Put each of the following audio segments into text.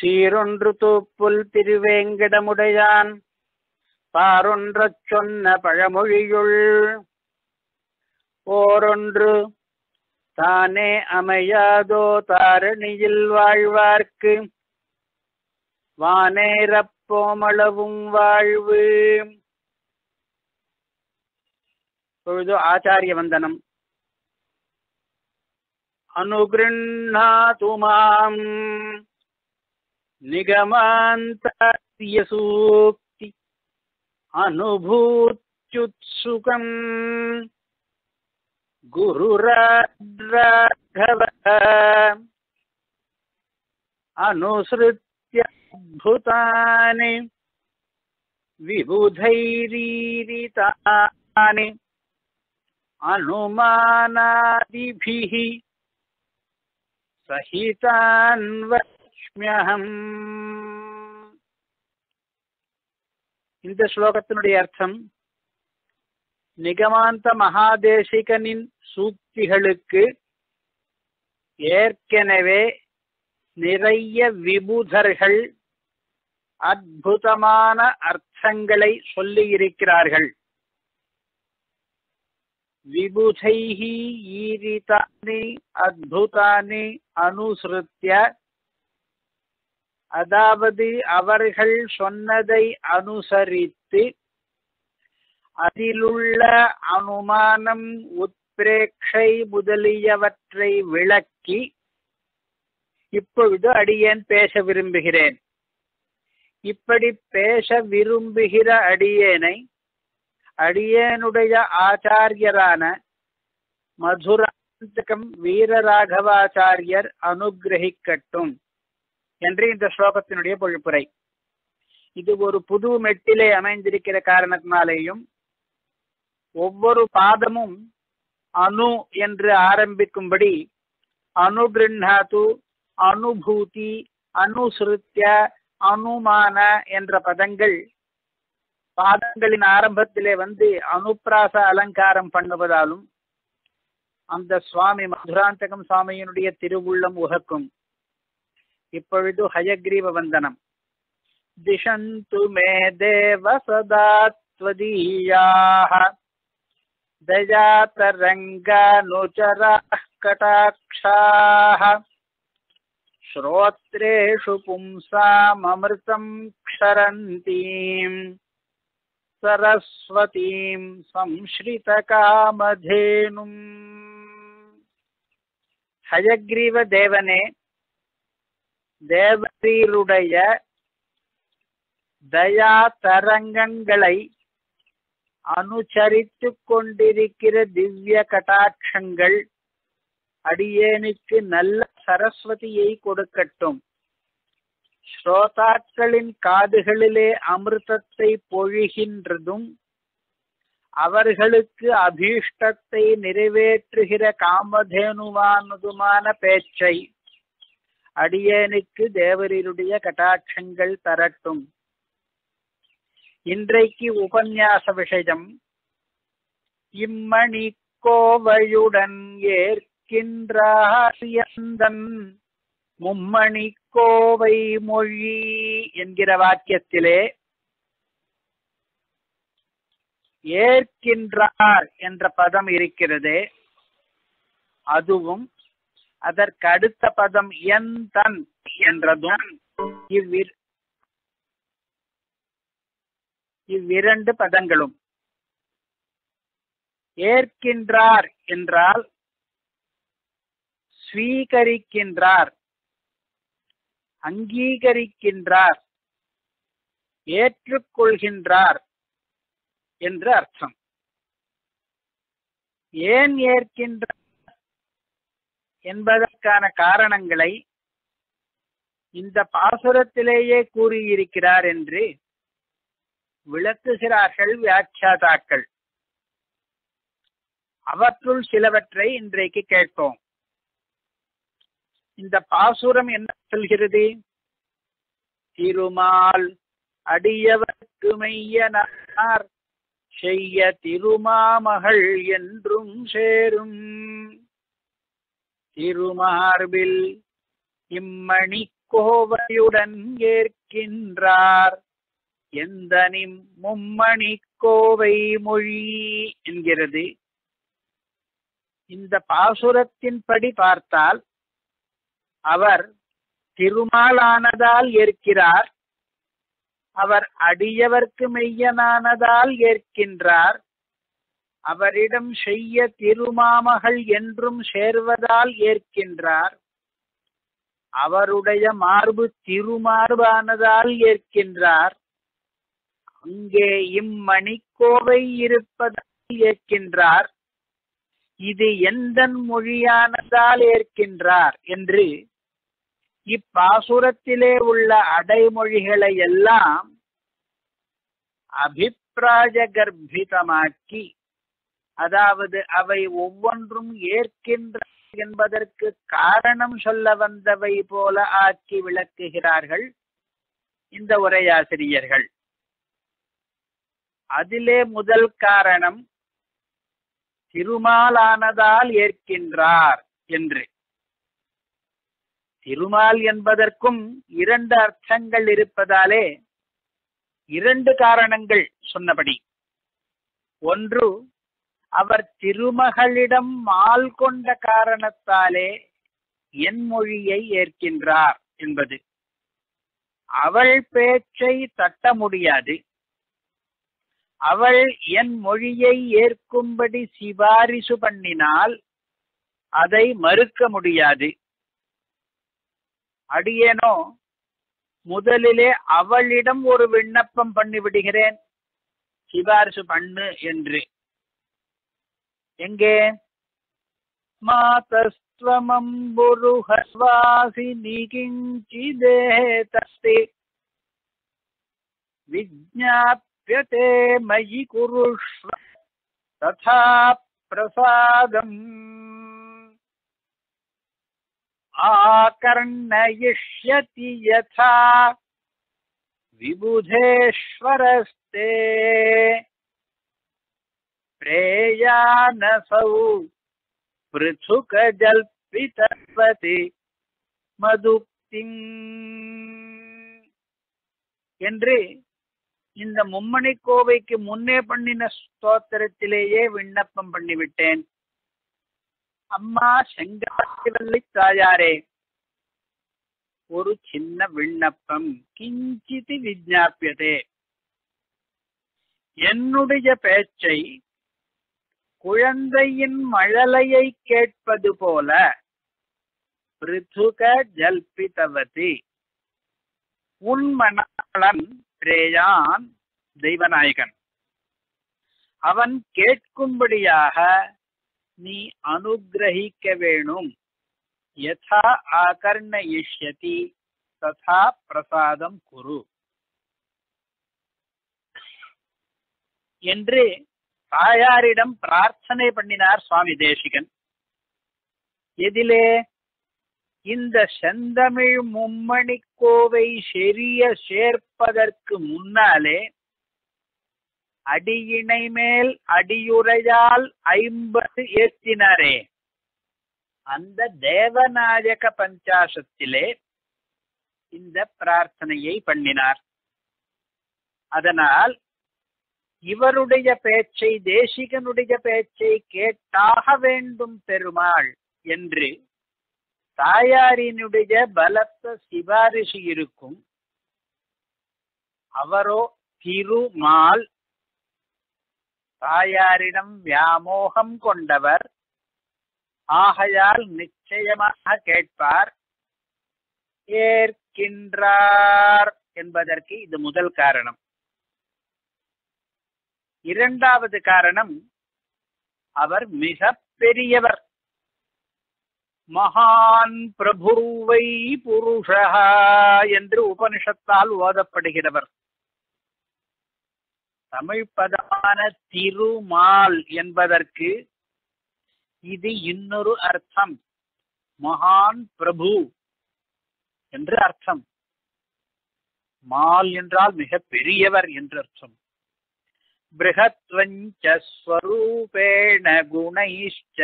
சீரொன்று தூப்புல் திருவேங்கிடமுடையான். பாரொன்றச் சொன்ன பழமொழியுள் ஓரொன்று தானே அமையாதோ தாரணியில் வாழ்வார்க்கு. வானேரப்போமளவும் வாழ்வு. பொழுது ஆச்சாரிய வந்தனம். அனுகிருண்ணாது மாம் निगमान्तर्यसूक्ति अनुभूत्युत्सुकम् गुरुराघव अनुसृत्यद्भुतानि विबुधैरीरितानि अनुमानादिभिः सहितान्व வச்மியகம் இந்த ஸ்லோகத்தினுடைய அர்த்தம் நிகமாந்த மகாதேசிகனின் சூக்திகளுக்கு ஏற்கனவே நிறைய விபுதர்கள் அற்புதமான அர்த்தங்களை சொல்லியிருக்கிறார்கள். விபுதைஹி ஈரிதானி அத்புதானி அனுசிருத்திய அதாவது அவர்கள் சொன்னதை அனுசரித்து அதிலுள்ள அனுமானம் உத்பிரேட்சை முதலியவற்றை விளக்கி இப்பொழுது அடியேன் பேச விரும்புகிறேன். இப்படி பேச விரும்புகிற அடியேனை அடியேனுடைய ஆச்சாரியரான மதுராந்தகம் வீரராகவாச்சாரியர் அனுகிரகிக்கட்டும். என்று இந்த ஸ்லோகத்தினுடைய பொழிப்புரை. இது ஒரு புது மெட்டிலே அமைந்திருக்கிற காரணத்தினாலேயும் ஒவ்வொரு பாதமும் அணு என்று ஆரம்பிக்கும்படி அனுகிருண்ணாத்து அனுபூதி அனுசிருத்திய அனுமான என்ற பதங்கள் பாதங்களின் ஆரம்பத்திலே வந்து அனுப்பிராச அலங்காரம் பண்ணுவதாலும் அந்த சுவாமி மதுராந்தகம் சுவாமியினுடைய திருவுள்ளம் உகக்கும். ഇപ്പോഴിതു ഹയഗ്രീവവന്ദനം ദിശന്തു മേ ദേവ സദാ त्वदीयाः दयातरङ्गानुचराः कटाक्षाः श्रोत्रेषु पुंसाममृतम् क्षरन्तीम् सरस्वतीम् संश्रितकामधेनुम् हयग्रीवदेवने தேவரீருடைய தயா தரங்கங்களை அனுசரித்து கொண்டிருக்கிற திவ்ய கட்டாட்சங்கள் அடியேனுக்கு நல்ல சரஸ்வதியை கொடுக்கட்டும். ஸ்ரோதாக்களின் காதுகளிலே அமிர்தத்தை பொழிகின்றதும் அவர்களுக்கு அபீஷ்டத்தை நிறைவேற்றுகிற காமதேனுவானதுமான பேச்சை அடியேனுக்கு தேவரீருடைய கட்டாட்சங்கள் தரட்டும். இன்றைக்கு உபன்யாச விஷயம் இம்மணி கோவையுடன் ஏற்கின்றன் மும்மணி கோவை மொழி என்கிற வாக்கியத்திலே ஏற்கின்றார் என்ற பதம் இருக்கிறது அதுவும் அதற்கு அடுத்த பதம் என் தன் என்றதும் இவ்விரு இவ்விரண்டு பதங்களும். ஏற்கின்றார் என்றால் ஸ்வீகரிக்கின்றார் அங்கீகரிக்கின்றார் ஏற்றுக்கொள்கின்றார் என்று அர்த்தம். ஏன் ஏற்கின்றார் என்பதற்கான காரணங்களை இந்த பாசுரத்திலேயே கூறியிருக்கிறார் என்று விளக்குகிறார்கள் வியாக்கியாதாக்கள். அவற்றுள் சிலவற்றை இன்றைக்கு கேட்போம். இந்த பாசுரம் என்ன சொல்கிறது? திருமால் அடியவர்க்கு மெய்யனார் செய்ய திருமாமகள் என்றும் சேரும். திருமார்பில் இம்மணி கோவையுடன் ஏற்கின்றார். எந்தனி மும்மணி கோவை மொழி என்கிறது. இந்த பாசுரத்தின்படி பார்த்தால் அவர் திருமாலானதால் ஏற்கிறார். அவர் அடியவர்க்கு மெய்யனானதால் ஏற்கின்றார். அவரிடம் செய்ய திருமாமகள் என்றும் சேர்வதால் ஏற்கின்றார். அவருடைய மார்பு திருமார்பானதால் ஏற்கின்றார். அங்கே இம்மணிக்கோவை இருப்பதால் ஏற்கின்றார். இது எந்த மொழியானதால் ஏற்கின்றார் என்று இப்பாசுரத்திலே உள்ள அடைமொழிகளை எல்லாம் அபிப்பிராய கர்ப்பிதமாக்கி அதாவது அவை ஒவ்வொன்றும் ஏற்கின்ற என்பதற்கு காரணம் சொல்ல வந்தவை போல ஆக்கி விளக்குகிறார்கள் இந்த உரையாசிரியர்கள். அதிலே முதல் காரணம் திருமாலானதால் ஏற்கின்றார் என்று. திருமால் என்பதற்கும் இரண்டு அர்த்தங்கள் இருப்பதாலே இரண்டு காரணங்கள் சொன்னபடி. ஒன்று அவர் திருமகளிடம் மால் கொண்ட காரணத்தாலே என் மொழியை ஏற்கின்றார் என்பது. அவள் பேச்சை தட்ட முடியாது. அவள் என் மொழியை ஏற்கும்படி சிபாரிசு பண்ணினால் அதை மறுக்க முடியாது. அடியேனோ முதலிலே அவளிடம் ஒரு விண்ணப்பம் பண்ணிவிடுகிறேன். சிபாரிசு பண்ணு என்று. எங்கே மாதஸ்வமம்புருஹஸ்வாசி நிகிஞ்சிதேதஸ்தி விஜ்ஞாப்யதே மயி குருஷ்வ ததா பிரசாதம் ஆகர்ணயிஷ்யதி யதா விபுதேஸ்வரஸ்தே प्रेयानसौ पृथुकजल्पितवति மதுக்திங் என்று இந்த மும்மணி கோவைக்கு முன்னே பண்ணின ஸ்தோத்திரத்திலேயே விண்ணப்பம் பண்ணிவிட்டேன் அம்மா செங்காட்டிவல்லி தாயாரே ஒரு சின்ன விண்ணப்பம் கிஞ்சித்து விஜாபியதே என்னுடைய பேச்சை குழந்தையின் மழலையை கேட்பது போல பிருதுக ஜல்பிதவதி. உன் மணாளன் பிரேயான் தெய்வநாயகன். அவன் கேட்கும்படியாக நீ அனுகிரகிக்க வேணும். யதா ஆகர்ணயிஷ்யதி ததா பிரசாதம் குரு. என்று தாயாரிடம் பிரார்த்தனை பண்ணினார் சுவாமி தேசிகன். எதிலே இந்த செந்தமிழ் மும்மணி கோவை செரிய சேர்ப்பதற்கு முன்னாலே அடியினை மேல் அடியுரையால் ஐம்பது ஏற்றினாரே அந்த தேவநாயக பஞ்சாசத்திலே இந்த பிரார்த்தனையை பண்ணினார். அதனால் இவருடைய பேச்சை தேசிகனுடைய பேச்சை கேட்டாக வேண்டும் பெருமாள் என்று தாயாரினுடைய பலத்த சிபாரிசு இருக்கும். அவரோ திருமால் தாயாரிடம் வியாமோகம் கொண்டவர். ஆகையால் நிச்சயமாக கேட்பார் ஏற்கின்றார் என்பதற்கு இது முதல் காரணம். இரண்டாவது காரணம் அவர் மிக பெரியவர். மகான் பிரபுவை புருஷா என்று உபனிஷத்தால் ஓதப்படுகிறவர். தமிழ் பதமான திருமால் என்பதற்கு இது இன்னொரு அர்த்தம். மகான் பிரபு என்று அர்த்தம். மால் என்றால் மிக பெரியவர் என்று அர்த்தம். बृहत्वञ्च स्वरूपेण गुणैश्च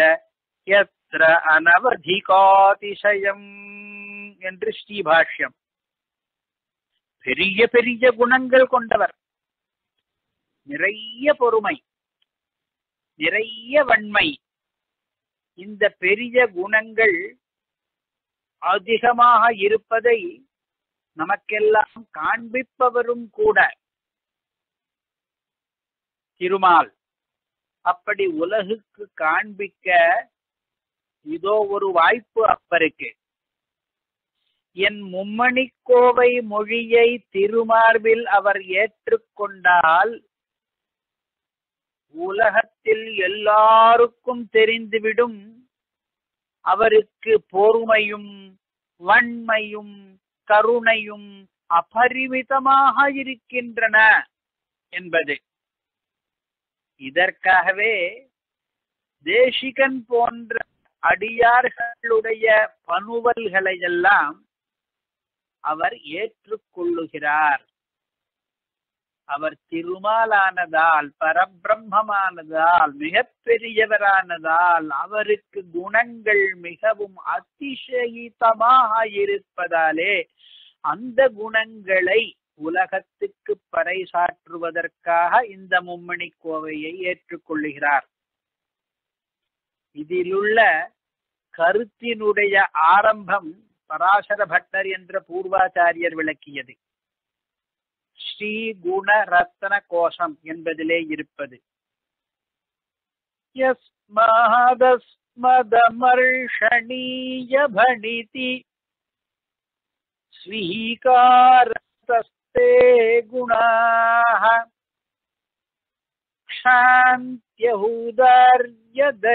यत्र अनवधिकातिशयम् என்று ஸ்ரீபாஷ்யம் பெரிய பெரிய குணங்கள் கொண்டவர் நிறைய பொறுமை நிறைய வன்மை இந்த பெரிய குணங்கள் அதிகமாக இருப்பதை நமக்கெல்லாம் காண்பிப்பவரும் கூட திருமால் அப்படி உலகுக்கு காண்பிக்க இதோ ஒரு வாய்ப்பு அப்பருக்கு. என் மும்மணிக்கோவை மொழியை திருமார்பில் அவர் ஏற்றுக்கொண்டால் உலகத்தில் எல்லாருக்கும் தெரிந்துவிடும். அவருக்கு பொறுமையும் வன்மையும் கருணையும் அபரிமிதமாக இருக்கின்றன என்பது. இதற்காகவே தேசிகன் போன்ற அடியார்களுடைய பணுவல்களை எல்லாம் அவர் ஏற்றுக்கொள்ளுகிறார். அவர் திருமாலானதால் பரபிரம்மமானதால் மிக பெரியவரானதால் அவருக்கு குணங்கள் மிகவும் அதிசயித்தமாக இருப்பதாலே அந்த குணங்களை உலகத்துக்கு பறைசாற்றுவதற்காக இந்த மும்மணி கோவையை ஏற்றுக்கொள்ளுகிறார். இதிலுள்ள கருத்தினுடைய ஆரம்பம் பராசர பட்டர் என்ற பூர்வாச்சாரியர் விளக்கியது. ஸ்ரீ குண ரத்ன கோஷம் என்பதிலே இருப்பது. யஸ்மாதஸ்மதமர்ஷணீய பணிதி ஸ்வீகாரஸ்தே குணாः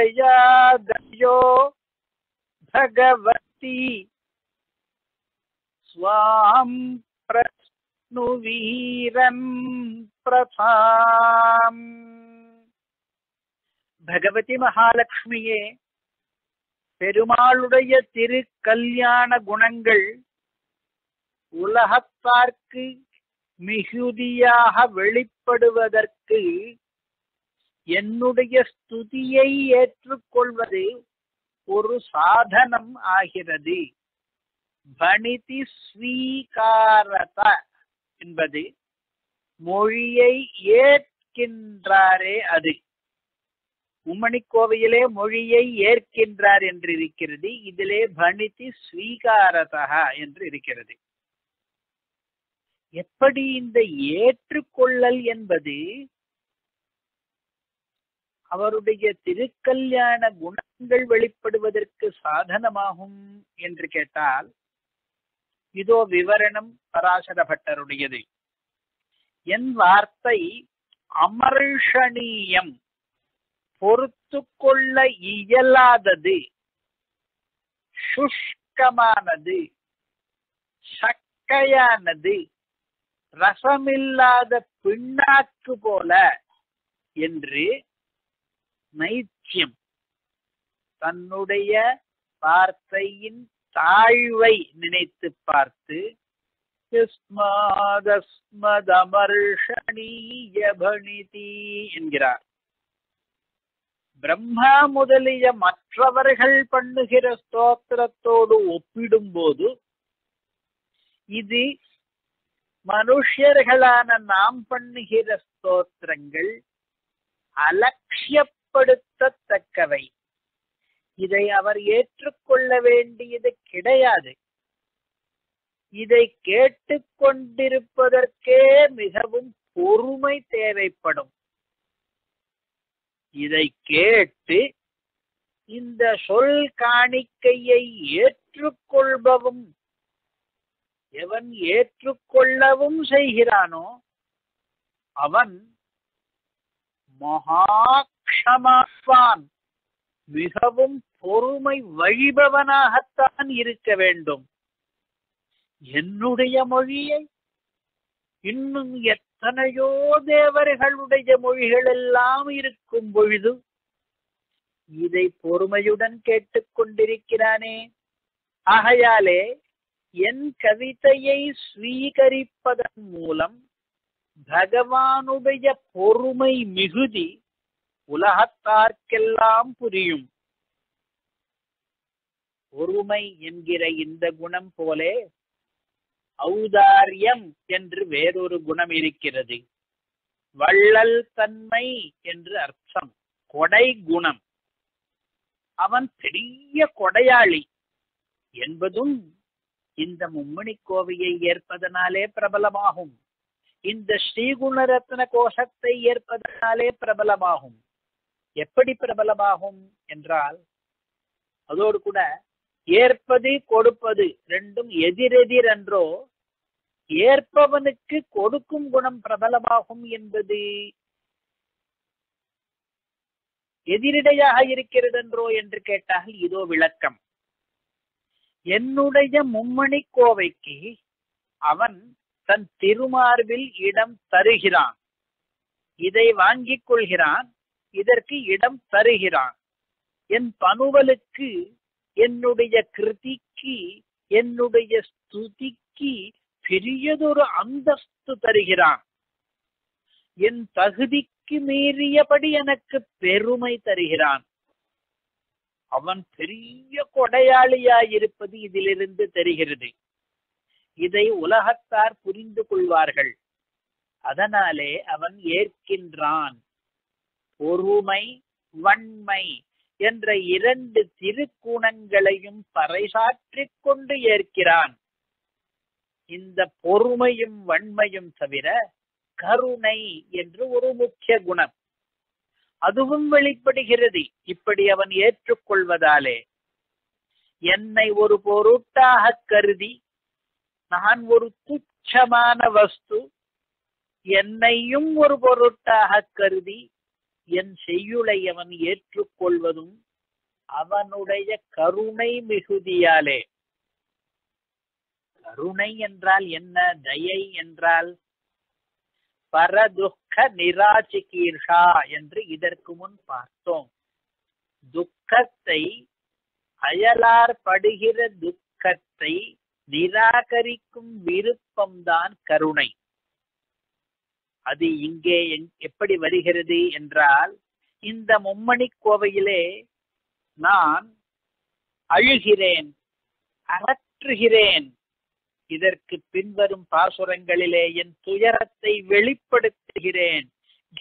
क्षान्त्यहुदार्यदयादयो भगवती स्वाम् பிரஸ்னுவீரம் பிரதாம் பகவதி மகாலட்சுமியே பெருமாளுடைய திரு கல்யாண குணங்கள் உலகத்தார்க்கு மிகுதியாக வெளிப்படுவதற்கு என்னுடைய ஸ்துதியை ஏற்றுக்கொள்வது ஒரு சாதனம் ஆகிறது. பணிதி ஸ்வீகாரத என்பது மொழியை ஏற்கின்றாரே அது. உம்மணிக்கோவையிலே மொழியை ஏற்கின்றார் என்று இருக்கிறது இதிலே பணிதி ஸ்வீகாரதா என்று இருக்கிறது. எப்படி இந்த ஏற்றுக்கொள்ளல் என்பது அவருடைய திருக்கல்யாண குணங்கள் வெளிப்படுவதற்கு சாதனமாகும் என்று கேட்டால் இதோ விவரணம் பராசர பட்டருடையது என் வார்த்தை அமர்ஷணீயம் பொறுத்து கொள்ள இயலாதது சுஷ்கமானது சக்கையானது ரசமில்லாத பின்னாக்கு போல என்று நைச்சியம் தன்னுடைய வார்த்தையின் தாழ்வை நினைத்து பார்த்து என்கிறார். பிரம்மா முதலிய மற்றவர்கள் பண்ணுகிற ஸ்தோத்திரத்தோடு ஒப்பிடும்போது இது மனுஷர்களான நாம் பண்ணுகிற ஸ்தோத்திரங்கள் அலட்சியப்படுத்தத்தக்கவை. இதை அவர் ஏற்றுக்கொள்ள வேண்டியது கிடையாது. இதை கேட்டுக்கொண்டிருப்பதற்கே மிகவும் பொறுமை தேவைப்படும். இதை கேட்டு இந்த சொல் காணிக்கையை ஏற்றுக்கொள்பவும் எவன் ஏற்றுக்கொள்ளவும் செய்கிறானோ அவன் மகாக்ஷமாத்வான். மிகவும் பொறுமை வழிபவனாகத்தான் இருக்க வேண்டும். என்னுடைய மொழியை இன்னும் எத்தனையோ தேவர்களுடைய மொழிகள் எல்லாம் இருக்கும் பொழுது இதை பொறுமையுடன் கேட்டுக்கொண்டிருக்கிறானே. ஆகையாலே என் கவிதையை ஸ்வீகரிப்பதன் மூலம் பகவானுடைய பொறுமை மிகுதி உலகத்தார்க்கெல்லாம் புரியும். பொறுமை என்கிற இந்த குணம் போலே ஔதாரியம் என்று வேறொரு குணம் இருக்கிறது. வள்ளல் தன்மை என்று அர்த்தம். கொடை குணம். அவன் பெரிய கொடையாளி என்பதும் இந்த மும்மணி கோவையை ஏற்பதனாலே பிரபலமாகும். இந்த ஸ்ரீகுணரத்ன கோஷத்தை ஏற்பதனாலே பிரபலமாகும். எப்படி பிரபலமாகும் என்றால் அதோடு கூட ஏற்பது கொடுப்பது ரெண்டும் எதிரெதிர் என்றோ ஏற்பவனுக்கு கொடுக்கும் குணம் பிரபலமாகும் என்பது எதிரிடையாக இருக்கிறது என்றோ என்று கேட்டால் இதோ விளக்கம். என்னுடைய மும்மணி கோவைக்கு அவன் தன் திருமார்பில் இடம் தருகிறான். இதை வாங்கிக் கொள்கிறான் இதற்கு இடம் தருகிறான். என் பனுவலுக்கு என்னுடைய கிருதிக்கு என்னுடைய ஸ்துதிக்கு பெரியதொரு அந்தஸ்து தருகிறான். என் தகுதிக்கு மீறியபடி எனக்கு பெருமை தருகிறான். அவன் பெரிய கொடையாளியாயிருப்பது இதிலிருந்து தெரிகிறது. இதை உலகத்தார் புரிந்து கொள்வார்கள். அதனாலே அவன் ஏற்கின்றான். பொறுமை வன்மை என்ற இரண்டு திருக்குணங்களையும் பறைசாற்றிக் கொண்டு ஏற்கிறான். இந்த பொறுமையும் வன்மையும் தவிர கருணை என்று ஒரு முக்கிய குணம். அதுவும் வெளிப்படுகிறது. இப்படி அவன் ஏற்றுக்கொள்வதாலே. என்னை ஒரு பொருட்டாக கருதி நான் ஒரு துச்சமான வஸ்து என்னையும் ஒரு பொருட்டாக கருதி என் செய்யுளை அவன் ஏற்றுக்கொள்வதும் அவனுடைய கருணை மிகுதியாலே. கருணை என்றால் என்ன? தயை என்றால் பரதுக்க நிராச்சிகீர்ஷா என்று இதற்கு முன் பார்த்தோம். துக்கத்தை அயலார் படுகிற துக்கத்தை நிராகரிக்கும் விருப்பம்தான் கருணை. அது இங்கே எப்படி வருகிறது என்றால் இந்த மும்மணி கோவையிலே நான் அழுகிறேன் அகற்றுகிறேன். இதற்கு பின்வரும் பாசுரங்களிலே என் துயரத்தை வெளிப்படுத்துகிறேன்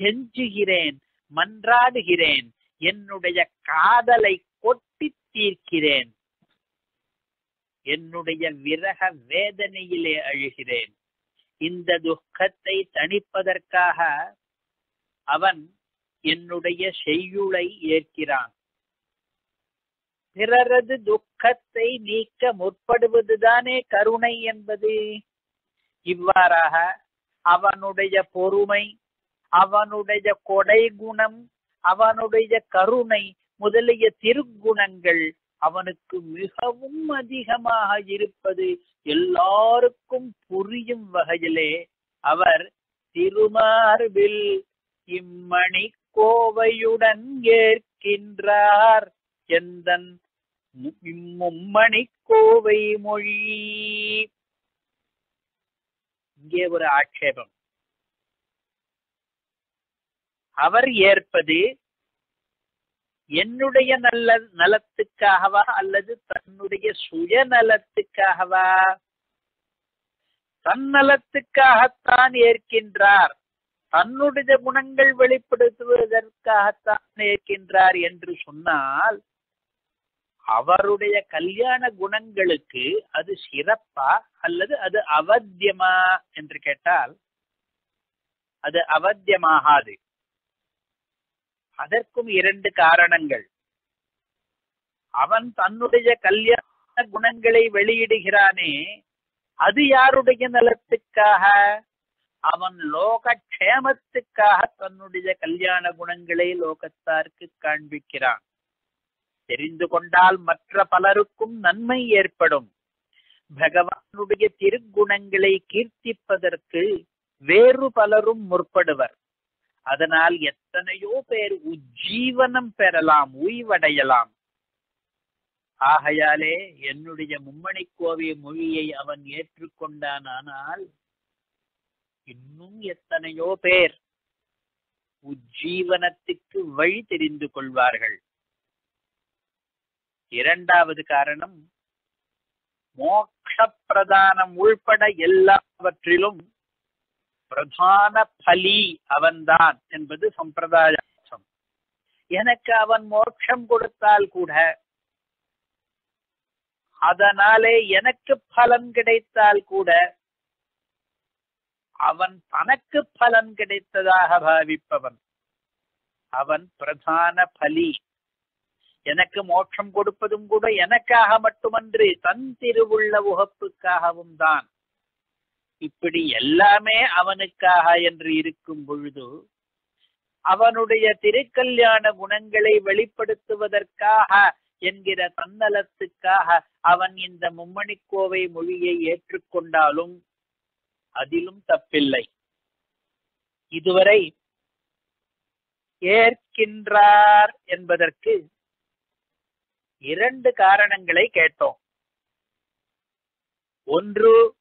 கெஞ்சுகிறேன் மன்றாடுகிறேன் என்னுடைய காதலை கொட்டி தீர்க்கிறேன். என்னுடைய விரக வேதனையிலே அழுகிறேன். இந்த துக்கத்தை தணிப்பதற்காக அவன் என்னுடைய செய்யுளை ஏற்கிறான். பிறரது துக்கத்தை நீக்க முற்படுவதுதானே கருணை என்பது. இவ்வாறாக அவனுடைய பொறுமை அவனுடைய கொடை குணம் அவனுடைய கருணை முதலிய திருக்குணங்கள் அவனுக்கு மிகவும் அதிகமாக இருப்பது. எல்லாருக்கும் புரியும் வகையிலே அவர் திருமார்பில் இம்மணி கோவையுடன் ஏற்கின்றார். எந்தன் மும்மணி கோவை மொழி. இங்கே ஒரு ஆட்சேபம். அவர் ஏற்பது என்னுடைய நல்ல நலத்துக்காகவா அல்லது தன்னுடைய சுயநலத்துக்காகவா? தன்னலத்துக்காகத்தான் ஏற்கின்றார். தன்னுடைய குணங்கள் வெளிப்படுத்துவதற்காகத்தான் ஏற்கின்றார் என்று சொன்னால் அவருடைய கல்யாண குணங்களுக்கு அது சிறப்பா அல்லது அது அவத்தியமா என்று கேட்டால் அது அவத்தியமாகாது. அதற்கும் இரண்டு காரணங்கள். அவன் தன்னுடைய கல்யாண குணங்களை வெளியிடுகிறானே அது யாருடைய நலத்துக்காக? அவன் லோகக்ஷேமத்துக்காக தன்னுடைய கல்யாண குணங்களை லோகத்தாருக்கு காண்பிக்கிறான். தெரிந்து கொண்டால் மற்ற பலருக்கும் நன்மை ஏற்படும். பகவானுடைய திருக்குணங்களை கீர்த்திப்பதற்கு வேறு பலரும் முற்படுவர். அதனால் எத்தனையோ பேர் உஜ்ஜீவனம் பெறலாம் உய்வடையலாம். ஆகையாலே என்னுடைய மும்மணி கோவை மொழியை அவன் ஏற்றுக்கொண்டானால் இன்னும் எத்தனையோ பேர் உஜ்ஜீவனத்துக்கு வழி தெரிந்து கொள்வார்கள். இரண்டாவது காரணம் மோக்ஷ பிரதானம் உள்பட எல்லாவற்றிலும் பிரதான பலி அவன்தான் என்பது சம்பிரதாயம் எனக்கு அவன் மோட்சம் கொடுத்தால் கூட அதனாலே எனக்கு பலன் கிடைத்தால் கூட அவன் தனக்கு பலன் கிடைத்ததாக பாவிப்பவன். அவன் பிரதான பலி எனக்கு மோட்சம் கொடுப்பதும் கூட எனக்காக மட்டுமன்று தன் திருவுள்ள உகப்புக்காகவும் தான். இப்படி எல்லாமே அவனுக்காக என்று இருக்கும் பொழுது அவனுடைய திருக்கல்யாண குணங்களை வெளிப்படுத்துவதற்காக என்கிற தன்னலத்துக்காக அவன் இந்த மும்மணிக்கோவை மொழியை ஏற்றுக்கொண்டாலும் அதிலும் தப்பில்லை. இதுவரை ஏற்கின்றார் என்பதற்கு இரண்டு காரணங்களை கேட்டோம். ஒன்று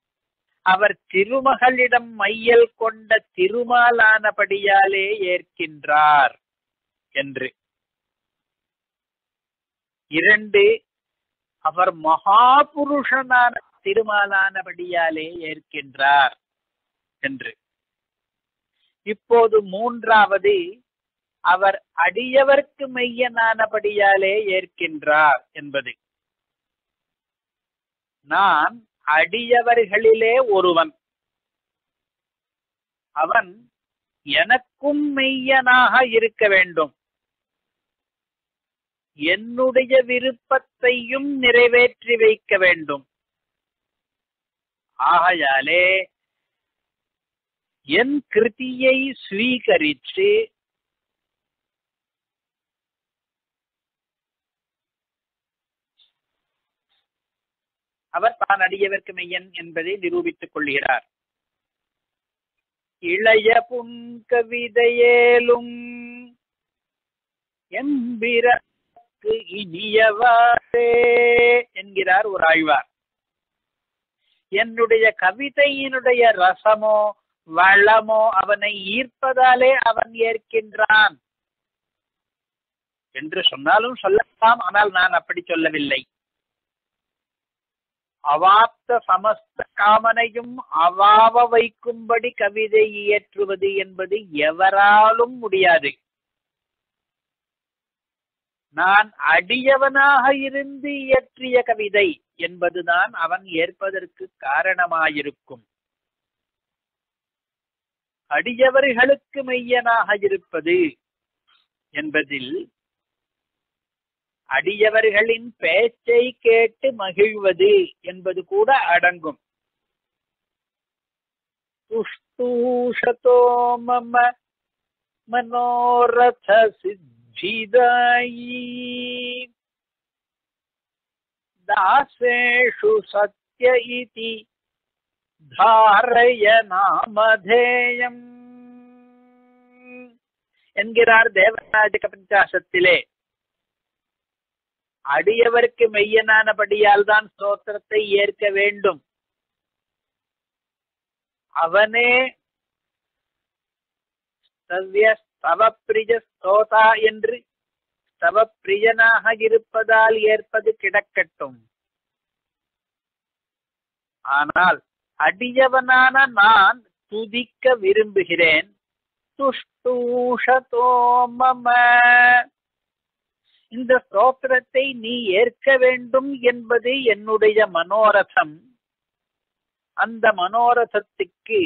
அவர் திருமகளிடம் மையல் கொண்ட திருமாலானபடியாலே ஏற்கின்றார் என்று. இரண்டு அவர் மகாபுருஷனான திருமாலானபடியாலே ஏற்கின்றார் என்று. இப்போது மூன்றாவது அவர் அடியவர்க்கு மெய்யனானபடியாலே ஏற்கின்றார் என்பது. நான் அடியவர்களிலே ஒருவன். அவன் எனக்கும் மெய்யனாக இருக்க வேண்டும். என்னுடைய விருப்பத்தையும் நிறைவேற்றி வைக்க வேண்டும். ஆகையாலே என் கிருதியை ஸ்வீகரித்து அவர் தான் அடியவர்க்கு மெய்யன் என்பதை நிரூபித்துக் கொள்கிறார். இளைய புன்கவிதையேலும் எம்பிறக்கு இனியவாரே என்கிறார் ஒரு ஆழ்வார் என்னுடைய கவிதையினுடைய ரசமோ வளமோ அவனை ஈர்ப்பதாலே அவன் ஏற்கின்றான். என்று சொன்னாலும் சொல்லலாம் ஆனால் நான் அப்படி சொல்லவில்லை. அவாப்த சமஸ்த காமனையும் அவாவ வைக்கும்படி கவிதை இயற்றுவது என்பது எவராலும் முடியாது. நான் அடியவனாக இருந்து இயற்றிய கவிதை என்பதுதான் அவன் ஏற்பதற்கு காரணமாயிருக்கும். அடியவர்களுக்கு மெய்யனாக இருப்பது என்பதில் அடியவர்களின் பேச்சை கேட்டு மகிழ்வது என்பது கூட அடங்கும். துஷ்டூஷதோ மம மனோரத சித்திதாயி. தாசேஷு சத்ய இதி தாரய நாமதேயம். என்கிறார் தேவராஜ கபஞ்சாசத்திலே. அடியவருக்கு மெய்யனானபடியால் தான் ஸ்தோத்திரத்தை ஏற்க வேண்டும். அவனே ஸ்தவப்பிரிய ஸ்தோதா என்று ஸ்தவப்பிரியனாக இருப்பதால் ஏற்பது கிடக்கட்டும். ஆனால் அடியவனான நான் துதிக்க விரும்புகிறேன். துஷ்டூஷதோ மம இந்த ஸ்தோத்திரத்தை நீ ஏற்க வேண்டும் என்பது என்னுடைய மனோரதம். அந்த மனோரதத்துக்கு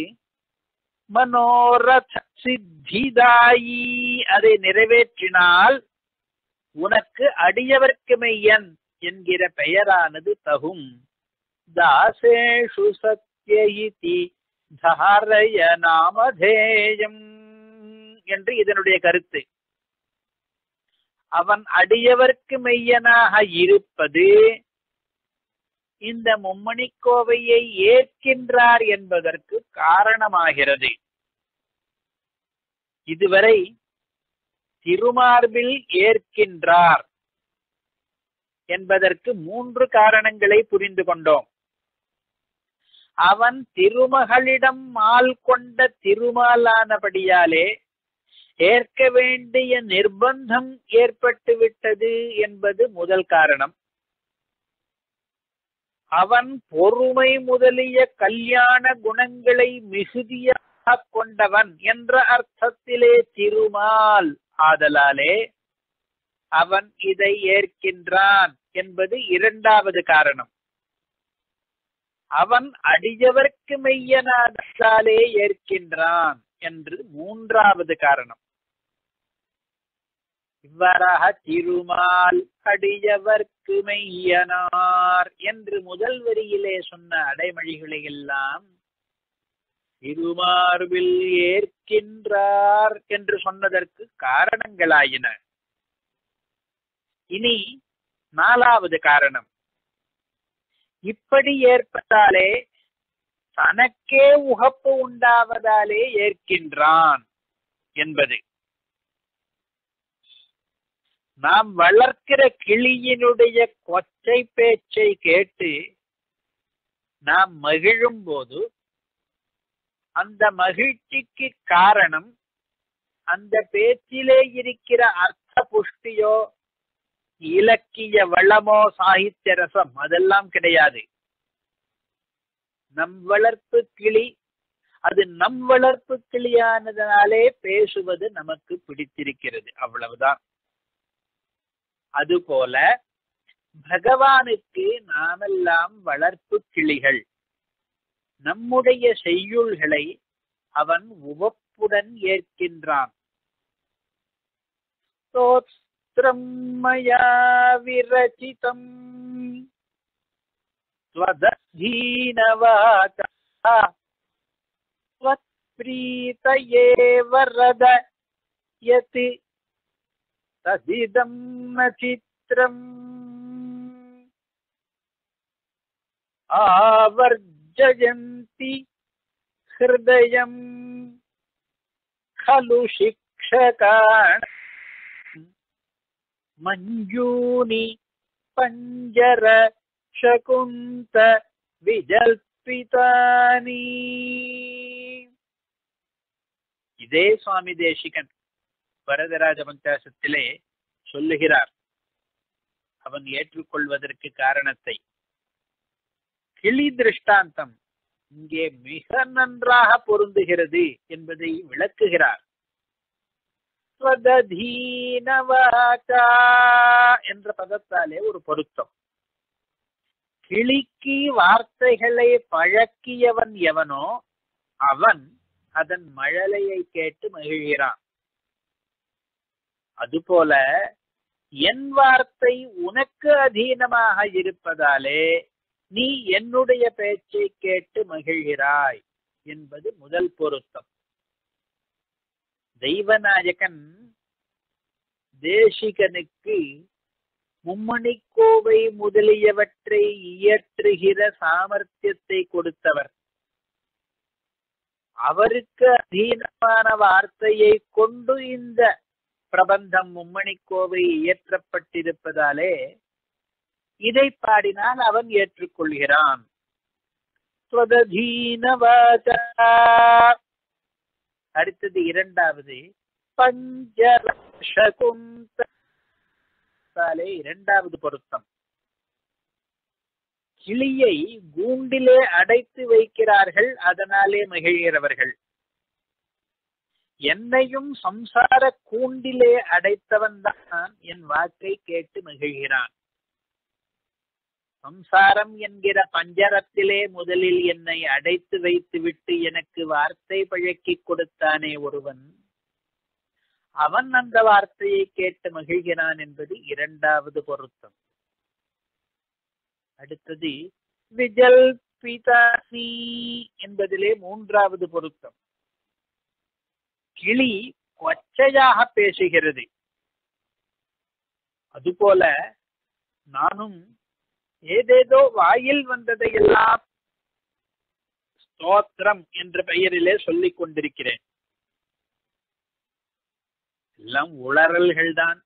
மனோரத சித்திதாயி அதை நிறைவேற்றினால் உனக்கு அடியவர்க்கு மெய்யன் என்கிற பெயரானது தகும். தாசேஷு சத்ய இதி தாரய நாமதேயம் என்று இதனுடைய கருத்து. அவன் அடியவர்க்கு மெய்யனாக இருப்பது இந்த மும்மணிக்கோவையை ஏற்கின்றார் என்பதற்கு காரணமாகிறது. இதுவரை திருமார்பில் ஏற்கின்றார் என்பதற்கு மூன்று காரணங்களை புரிந்து கொண்டோம். அவன் திருமகளிடம் மால் கொண்ட திருமாலானபடியாலே ஏற்க வேண்டிய நிர்பந்தம் ஏற்பட்டு விட்டது என்பது முதல் காரணம். அவன் பொறுமை முதலிய கல்யாண குணங்களை மிகுதியாக கொண்டவன் என்ற அர்த்தத்திலே திருமால் ஆதலாலே அவன் இதை ஏற்கின்றான் என்பது இரண்டாவது காரணம். அவன் அடியவர்க்கு மெய்யனாதாலே ஏற்கின்றான். என்று மூன்றாவது காரணம். இவ்வாறாக திருமால் அடியவர்க்கு மெய்யனார் என்று முதல் வரியிலே சொன்ன அடைமொழிகளை எல்லாம் திருமார்பில் ஏற்கின்றார் என்று சொன்னதற்கு காரணங்களாயின. இனி நாலாவது காரணம். இப்படி ஏற்பட்டாலே தனக்கே உகப்பு உண்டாவதாலே ஏற்கின்றான் என்பது. நாம் வளர்க்கிற கிளியினுடைய கொச்சை பேச்சை கேட்டு நாம் மகிழும் போது அந்த மகிழ்ச்சிக்கு காரணம் அந்த பேச்சிலே இருக்கிற அர்த்த புஷ்டியோ இலக்கிய வளமோ சாகித்ய ரசம் அதெல்லாம் கிடையாது. நம் வளர்ப்பு கிளி அது நம் வளர்ப்பு கிளியானதனாலே பேசுவது நமக்கு பிடித்திருக்கிறது அவ்வளவுதான் அதுபோல பகவானுக்கு நாமெல்லாம் வளர்ப்பு கிளிகள் நம்முடைய செய்யுள்களை அவன் உவப்புடன் ஏற்கின்றான் स्तोत्रम् मया विरचितम् त्वदधीनवाचा त्वत्प्रीतये वरद यत् तदिदम् न चित्रम् आवर्जयन्ति हृदयम् खलु शिक्षकान्। मञ्जूनि पञ्जर शकुन्त விஜல்பிதானி இதே சுவாமி தேசிகன் வரதராஜ பஞ்சாசத்திலே சொல்லுகிறார் அவன் ஏற்றுக்கொள்வதற்கு காரணத்தை கிளி திருஷ்டாந்தம் இங்கே மிக நன்றாக பொருந்துகிறது என்பதை விளக்குகிறார் ஸ்வததீனவாச்சா என்ற பதத்தாலே ஒரு பொருத்தம் கிளிக்கு வார்த்தைகளை பழக்கியவன் எவனோ அவன் அதன் மழலையை கேட்டு மகிழ்கிறான். அதுபோல என் வார்த்தை உனக்கு அதீனமாக இருப்பதாலே நீ என்னுடைய பேச்சை கேட்டு மகிழ்கிறாய் என்பது முதல் பொருத்தம். தெய்வநாயகன் தேசிகனுக்கு மும்மணி கோவை முதலியவற்றை இயற்றுகிற சாமர்த்தியத்தை கொடுத்தவர். அவருக்கு அதீனமான வார்த்தையை கொண்டு இந்த பிரபந்தம் மும்மணி கோவை இயற்றப்பட்டிருப்பதாலே இதை பாடினால் அவன் ஏற்றுக்கொள்கிறான். அடுத்தது இரண்டாவது. பஞ்சகுந்த பஞ்சரகுந்தாலே இரண்டாவது பொருத்தம். கிளியை கூண்டிலே அடைத்து வைக்கிறார்கள் அதனாலே மகிழ்கிறவர்கள். என்னையும் சம்சார கூண்டிலே அடைத்தவன் தான் என் வாக்கை கேட்டு மகிழ்கிறான். சம்சாரம் என்கிற பஞ்சரத்திலே முதலில் என்னை அடைத்து வைத்துவிட்டு எனக்கு வார்த்தை பழக்கி கொடுத்தானே ஒருவன். அவன் அந்த வார்த்தையை கேட்டு மகிழ்கிறான் என்பது இரண்டாவது பொருத்தம். அடுத்தது விஜல் பிதாசி என்பதிலே மூன்றாவது பொருத்தம். கிளி கொச்சையாக பேசுகிறது. அதுபோல நானும் ஏதேதோ வாயில் வந்ததையெல்லாம் ஸ்தோத்திரம் என்ற பெயரிலே சொல்லிக் கொண்டிருக்கிறேன். எல்லாம் உளறல்கள் தான்